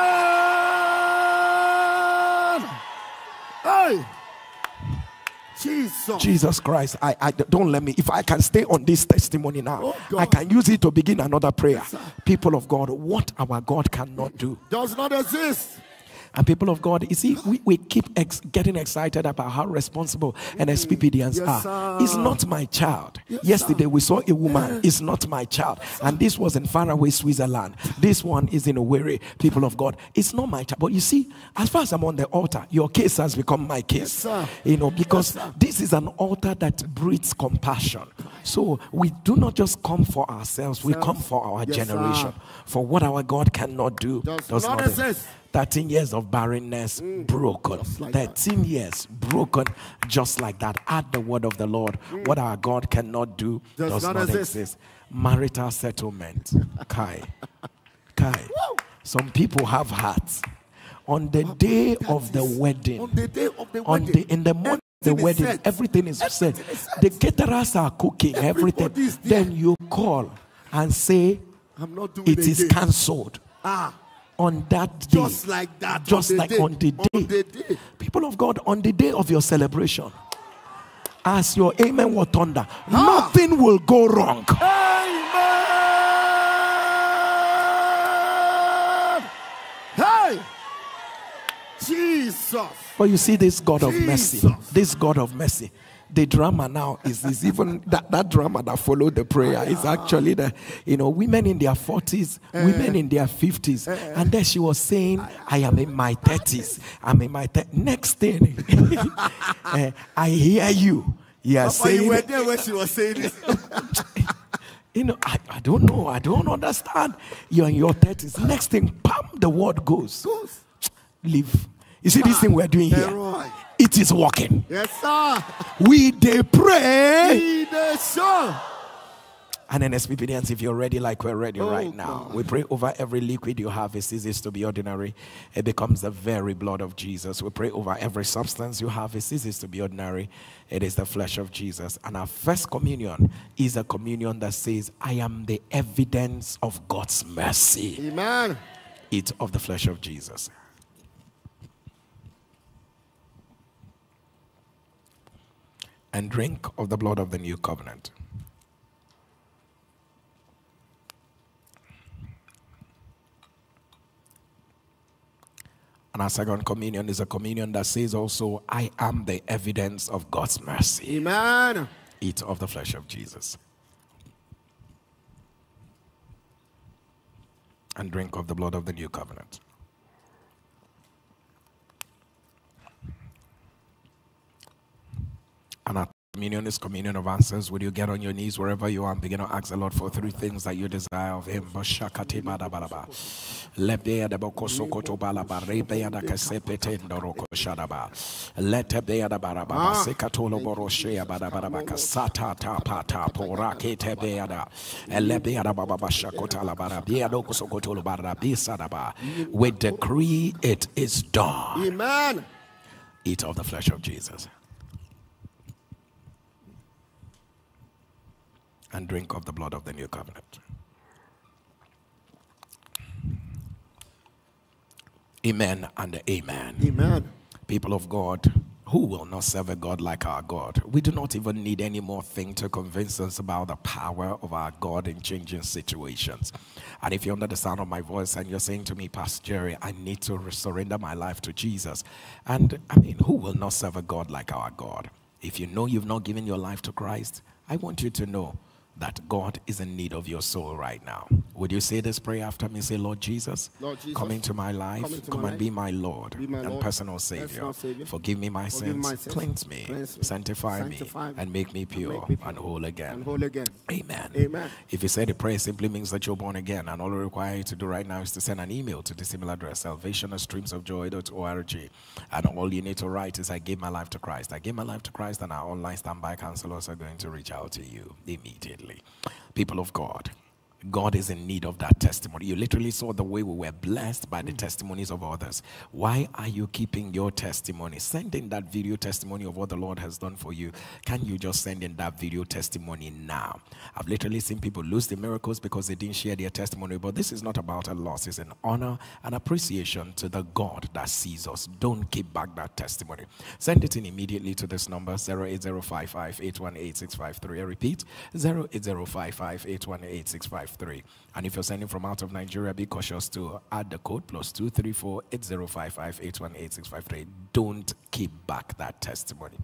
Hey. Jesus. Jesus Christ, I, I don't let me. If I can stay on this testimony now, Oh, I can use it to begin another prayer. People of God, what our God cannot do. Does not exist. And people of God, you see, we, we keep ex- getting excited about how responsible NSPPDians mm. Yes, are. sir. It's not my child. Yes, Yesterday sir. we saw a woman. It's not my child. And this was in faraway Switzerland. This one is in Owerri. People of God, it's not my child. But you see, as far as I'm on the altar, your case has become my case. You know, because this is an altar that breeds compassion. So we do not just come for ourselves, we come for our Yes, sir. generation. For what our God cannot do Does does not not exist. Exist. 13 years of barrenness broken. Mm. just like that. 13 years broken just like that. At the word of the Lord, what our God cannot do Mm. Does does, not not, exist. exist. Marital settlement. Kai. Kai. Some people have hearts. On the day of the wedding, On the day of the on wedding. the in the morning of the wedding, set. everything is set. Is set. The caterers are cooking everything. Everybody is there. Then you call and say I'm not doing it is cancelled Ah, on that day. just like that. Just on like day. on the day. On the day. People of God, on the day of your celebration, as your amen will thunder, ah. nothing will go wrong. Amen. Hey. Jesus. But you see, this God of mercy, this God of mercy, the drama now is, is even that, that drama that followed the prayer is actually the you know women in their 40s eh. women in their 50s eh, eh. and then she was saying i am in my 30s i'm in my thir-" next thing. Eh, i hear you. Papa, saying you were there when she was saying this. you know I, I don't know. I don't understand. You're in your 30s next thing pam the word goes. Goes. leave. You see this thing we're doing here. It is working Yes, sir. we they pray Be the son. And then SPPDians, if you're ready like we're ready Oh, right now, we pray over every liquid you have. It ceases to be ordinary. It becomes the very blood of Jesus. We pray over every substance you have. It ceases to be ordinary. It is the flesh of Jesus. And our first communion is a communion that says, I am the evidence of God's mercy. Amen. Eat of the flesh of Jesus. And drink of the blood of the new covenant. And our second communion is a communion that says also, I am the evidence of God's mercy. Amen. Eat of the flesh of Jesus. And drink of the blood of the new covenant. And our communion is communion of answers. Will you get on your knees wherever you are and begin to ask the Lord for three things that you desire of Him? Bashakati badabaraba. Lebdea de bokoso koto balaba. Rebea da kasepete ndoroko shadaba. Letebea da baraba. Ah. Sekatolo boroshea badabaraba. Kasata tapata porake tebea da. Elebea da baba shakota la barabia doko sokotolo barabisa daba. We decree it is done. Amen. Eat of the flesh of Jesus. And drink of the blood of the new covenant. Amen and amen. Amen. People of God, who will not serve a God like our God? We do not even need any more thing to convince us about the power of our God in changing situations. And if you're under the sound of my voice and you're saying to me, Pastor Jerry, I need to surrender my life to Jesus. And I mean, who will not serve a God like our God? If you know you've not given your life to Christ, I want you to know that God is in need of your soul right now. Would you say this prayer after me? Say, Lord Jesus, Lord Jesus, come into my life, come come my and life. be my Lord Be my and Lord, personal Savior. personal Savior. Forgive me my Forgive sins, my sins, cleanse me, cleanse me, sanctify, sanctify me, me, and make me and pure make me pure and whole again. And whole again. Amen. Amen. If you say the prayer simply means that you're born again, and all we require you to do right now is to send an email to this email address, salvation at streamsofjoy.org. And all you need to write is, I gave my life to Christ. I gave my life to Christ, and our online standby counselors are going to reach out to you immediately. People of God, God is in need of that testimony. You literally saw the way we were blessed by the mm. testimonies of others. Why are you keeping your testimony? Send in that video testimony of what the Lord has done for you. Can you just send in that video testimony now? I've literally seen people lose the miracles because they didn't share their testimony. But this is not about a loss, it's an honor and appreciation to the God that sees us. Don't keep back that testimony. Send it in immediately to this number 08055 I repeat 08055 Three. And if you're sending from out of Nigeria, be cautious to add the code plus 234 8055 Don't keep back that testimony.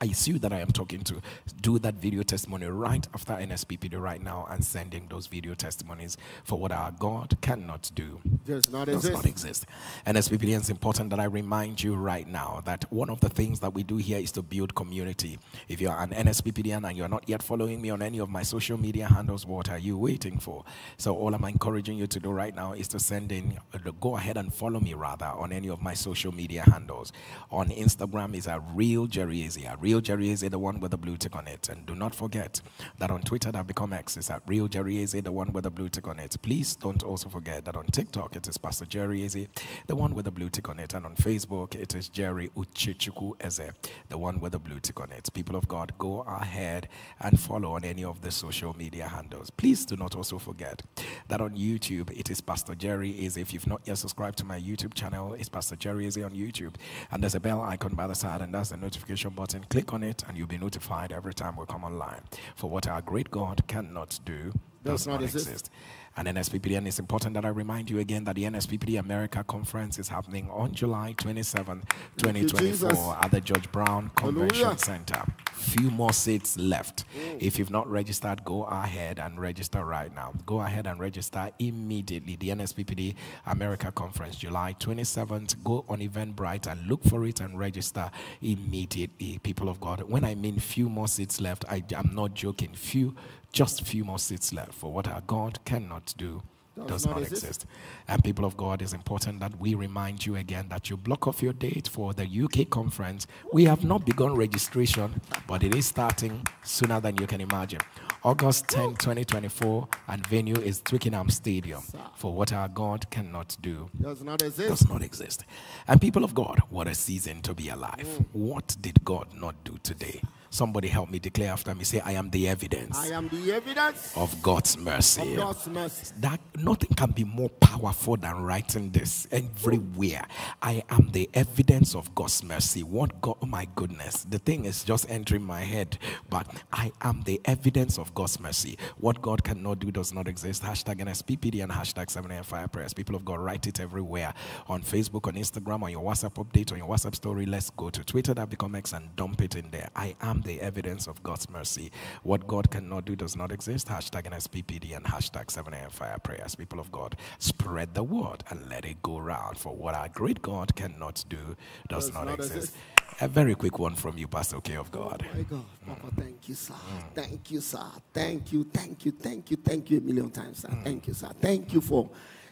I see you that I am talking to. Do that video testimony right after NSPPD right now and sending those video testimonies for what our God cannot do Does not does exist. not exist. NSPPD, it's important that I remind you right now that one of the things that we do here is to build community. If you're an NSPPDian and you're not yet following me on any of my social media handles, what are you waiting for? So all I'm encouraging you to do right now is to send in, uh, go ahead and follow me rather on any of my social media handles. On Instagram is a real Jerry Eze, a real Jerry Eze, the one with the blue tick on it. And do not forget that on Twitter that become X is at real Jerry Eze, the one with the blue tick on it. Please don't also forget that on TikTok it is Pastor Jerry Eze, the one with the blue tick on it. And on Facebook it is Jerry Uchechukwu Eze, the one with the blue tick on it. People of God, go ahead and follow on any of the social media handles. Please do not also forget that on YouTube it is Pastor Jerry Eze. If you've not yet subscribed to my YouTube channel, it's Pastor Jerry Eze on YouTube. And there's a bell icon by the side, and that's the notification button. Click on it, and you'll be notified every time we come online. For what our great God cannot do does, not, exist. And NSPPD, and it's important that I remind you again that the NSPPD America Conference is happening on July 27, 2024 at the George Brown Convention Hallelujah. Center. Few more seats left. If you've not registered, go ahead and register right now. Go ahead and register immediately. The NSPPD America Conference, July 27th. Go on Eventbrite and look for it and register immediately. People of God, when I mean few more seats left, I, I'm not joking. Few, just a few more seats left. For what our God cannot do does, not, exist. And people of God, it's important that we remind you again that you block off your date for the UK conference. We have not begun registration, but it is starting sooner than you can imagine. August 10, 2024, and venue is Twickenham Stadium. For what our God cannot do Does not exist. does not exist. And people of God, what a season to be alive. Mm. What did God not do today? Somebody help me declare after me. Say, I am the evidence I am the evidence of God's mercy of God's mercy. that nothing can be more powerful than writing this everywhere. I am the evidence of God's mercy. What God, oh my goodness, the thing is just entering my head, but I am the evidence of God's mercy. What God cannot do does not exist. Hashtag NSPPD and hashtag 7am fire prayers. People of God, write it everywhere on Facebook, on Instagram, on your WhatsApp update, on your WhatsApp story. Let's go to Twitter that become X and dump it in there. I am the evidence of God's mercy. What God cannot do does not exist. Hashtag NSPPD and hashtag 7am fire prayers. People of God, spread the word and let it go round. For what our great God cannot do does, Does not, not exist. exist. A very quick one from you, Pastor K of God. Oh my God, Papa, mm. thank you, sir. Mm. Thank you, sir. Thank you, thank you, thank you, thank you a million times, sir. Mm. Thank you, sir. Thank you for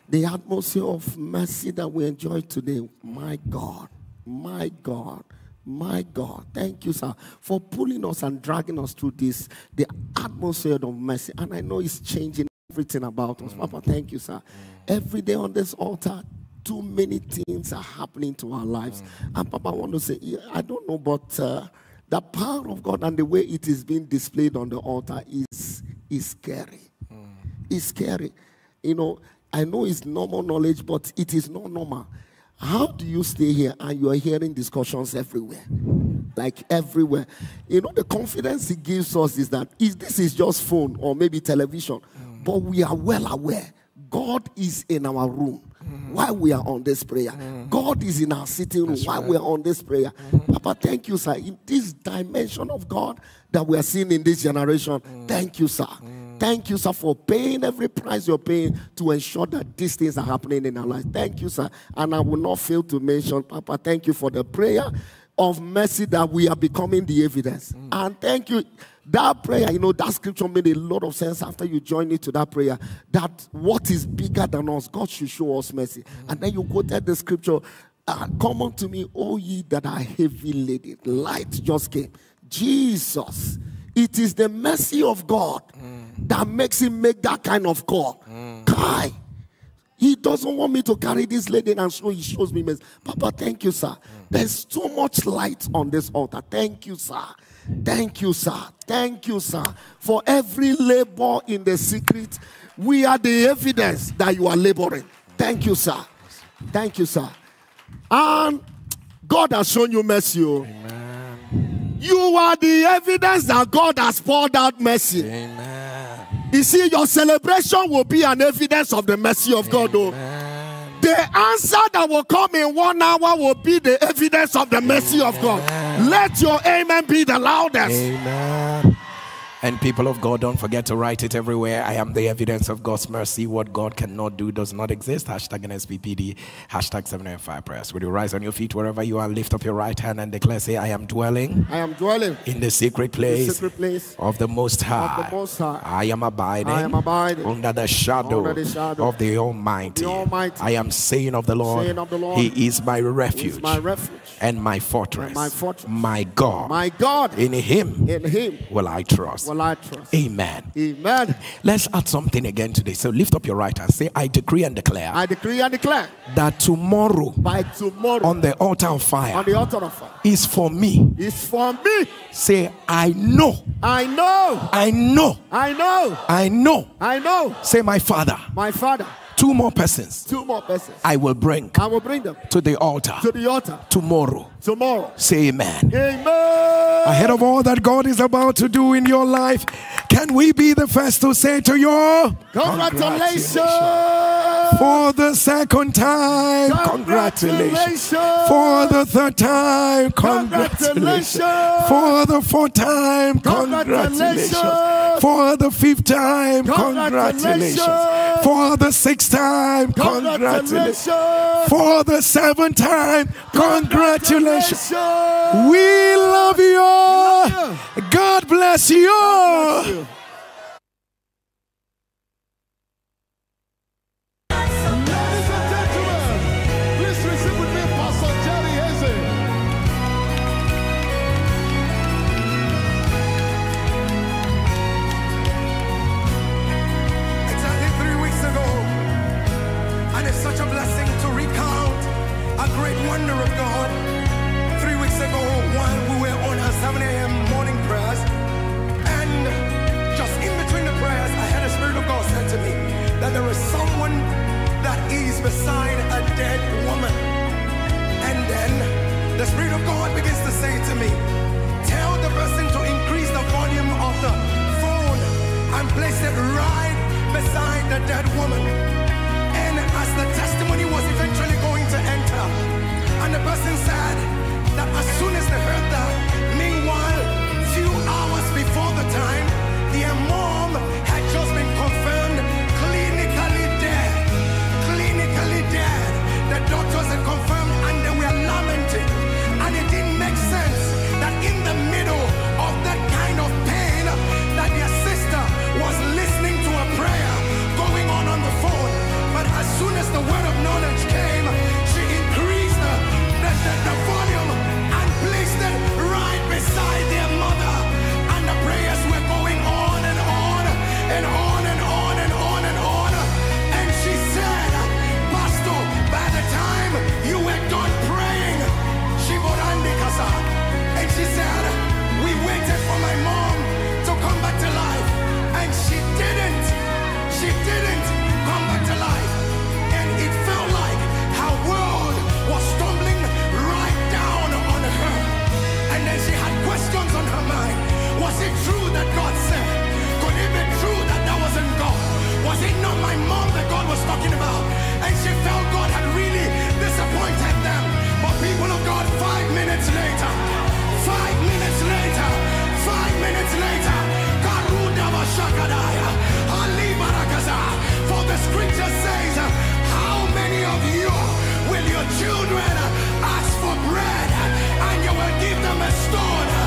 the atmosphere of mercy that we enjoy today. My God, my God, my God. Thank you, sir, for pulling us and dragging us through this, the atmosphere of mercy. And I know it's changing everything about us. Papa, mm. thank you, sir. Mm. Every day on this altar, too many things are happening to our lives. Mm. And Papa, I want to say, I don't know, but uh, the power of God and the way it is being displayed on the altar is, is scary. It's scary. You know, I know it's normal knowledge, but it is not normal. How do you stay here and you are hearing discussions everywhere? Like everywhere. You know, the confidence he gives us is that is this is just phone or maybe television, mm. but we are well aware God is in our room mm. while we are on this prayer. Mm. God is in our sitting room while we are on this prayer. Papa, thank you, sir. In this dimension of God that we are seeing in this generation, thank you, sir. Thank you, sir, for paying every price you're paying to ensure that these things are happening in our lives. Thank you, sir. And I will not fail to mention, Papa, thank you for the prayer of mercy that we are becoming the evidence. Mm. And thank you. That prayer, you know, that scripture made a lot of sense after you joined it to that prayer. That what is bigger than us, God should show us mercy. Mm. And then you quoted the scripture, uh, Come unto me, all ye that are heavy laden. Light just came. Jesus. It is the mercy of God mm. That makes him make that kind of call. Kai. He doesn't want me to carry this lady and so he shows me mercy. Papa, thank you, sir. There's too much light on this altar. Thank you, sir. Thank you, sir. Thank you, sir. For every labor in the secret, we are the evidence that you are laboring. Thank you, sir. Thank you, sir. And God has shown you mercy. oh. You are the evidence that God has poured out mercy. You see, your celebration will be an evidence of the mercy of God. Oh. The answer that will come in one hour will be the evidence of the mercy of God. Let your amen be the loudest. Amen. And people of God, don't forget to write it everywhere. I am the evidence of God's mercy. What God cannot do does not exist. Hashtag NSPPD, hashtag 7am fire prayers. Will you rise on your feet wherever you are? Lift up your right hand and declare, say, I am dwelling I am dwelling in the secret in the place secret place of the Most High. of the Most High. I am abiding, I am abiding under the shadow, under the shadow of the Almighty. of the Almighty. I am saying of the Lord, Saying of the Lord, He is my refuge, is my refuge and my fortress, my fortress. my God. My God, in Him in Him will I trust. Will I trust. Amen. Amen. Let's add something again today. So lift up your right hand. Say, I decree and declare I decree and declare that tomorrow by tomorrow on the altar of fire on the altar of fire is for me. is for me. Say, I know, I know, I know, I know, I know. I know. Say, my Father, My Father, two more persons two more persons. I will bring I will bring them to the altar to the altar tomorrow. tomorrow. Say amen. Amen. Ahead of all that God is about to do in your life, can we be the first to say to you, Congratulations. For the second time, congratulations. For the third time, congratulations. Congratulations. For the fourth time, congratulations. Congratulations. For the fifth time, congratulations. Congratulations. For the sixth time, congratulations. Congratulations. For the seventh time, congratulations. Congratulations. We love you. love God bless you. Bless you. And it's such a blessing to recount a great wonder of God. Three weeks ago, while we were on our 7 a.m. morning prayers, and just in between the prayers, I had the Spirit of God said to me that there is someone that is beside a dead woman. And then the Spirit of God begins to say to me, Tell the person to increase the volume of the phone and place it right beside the dead woman. The testimony was eventually going to enter, and the person said that as soon as they heard that, meanwhile, few hours before the time, their mom had just been confirmed clinically dead. Clinically dead. The doctors had confirmed that God said? Could it be true that that wasn't God? Was it not my mom that God was talking about? And she felt God had really disappointed them. But people of God, five minutes later, five minutes later, five minutes later, God Karudabashakadaya, Ali Barakaza. For the scripture says, How many of you will your children ask for bread and you will give them a stone?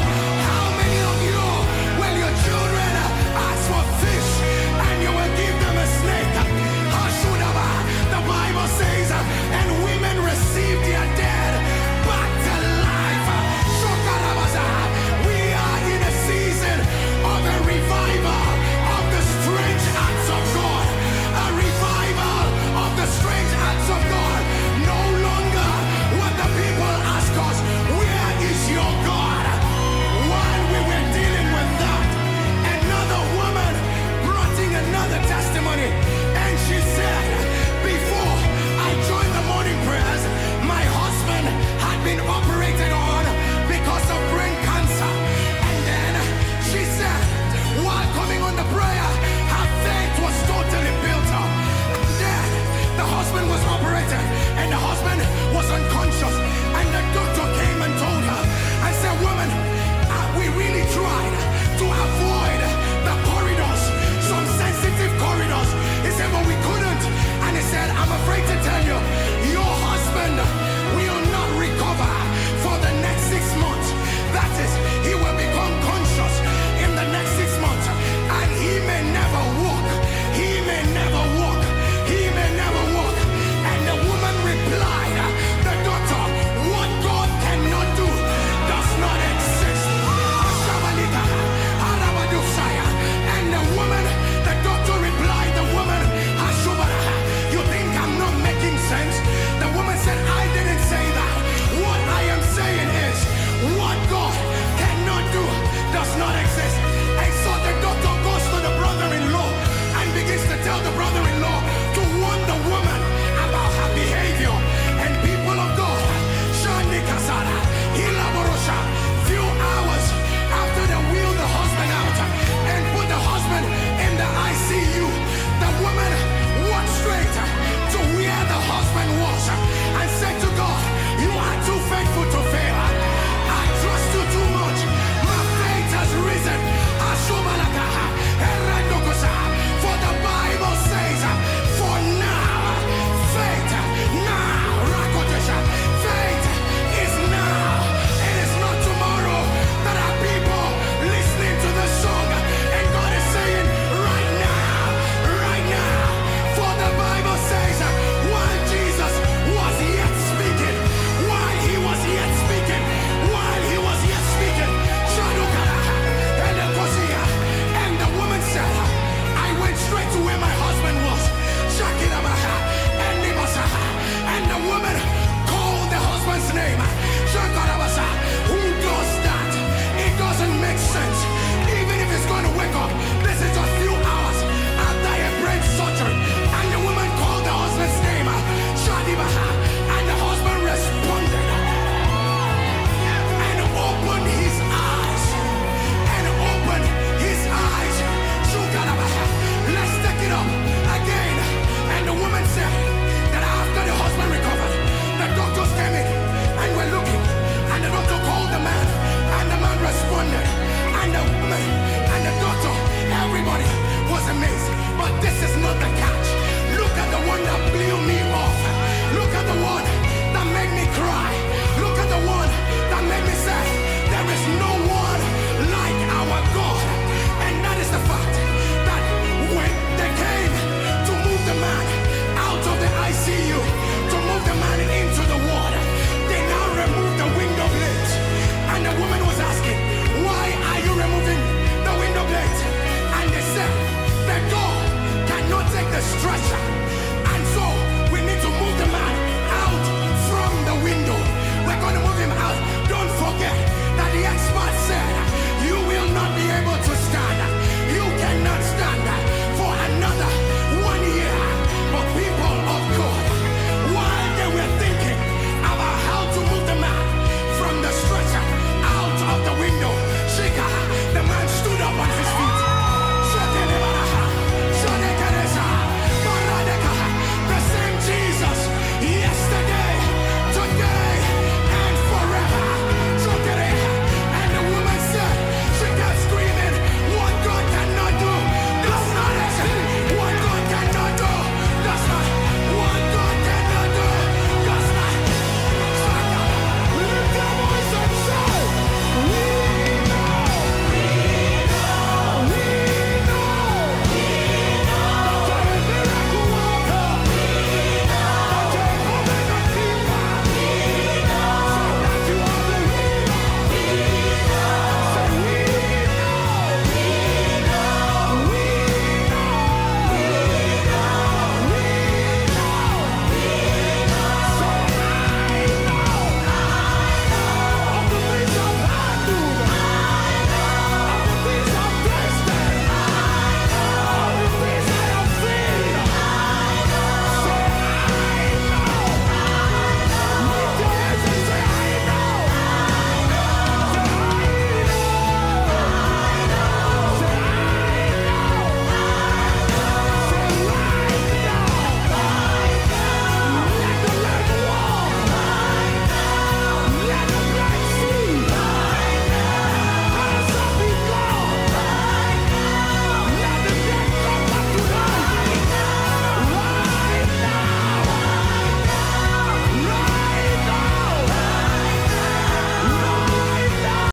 money. I'm afraid to tell you, your husband will not recover for the next six months. That is, he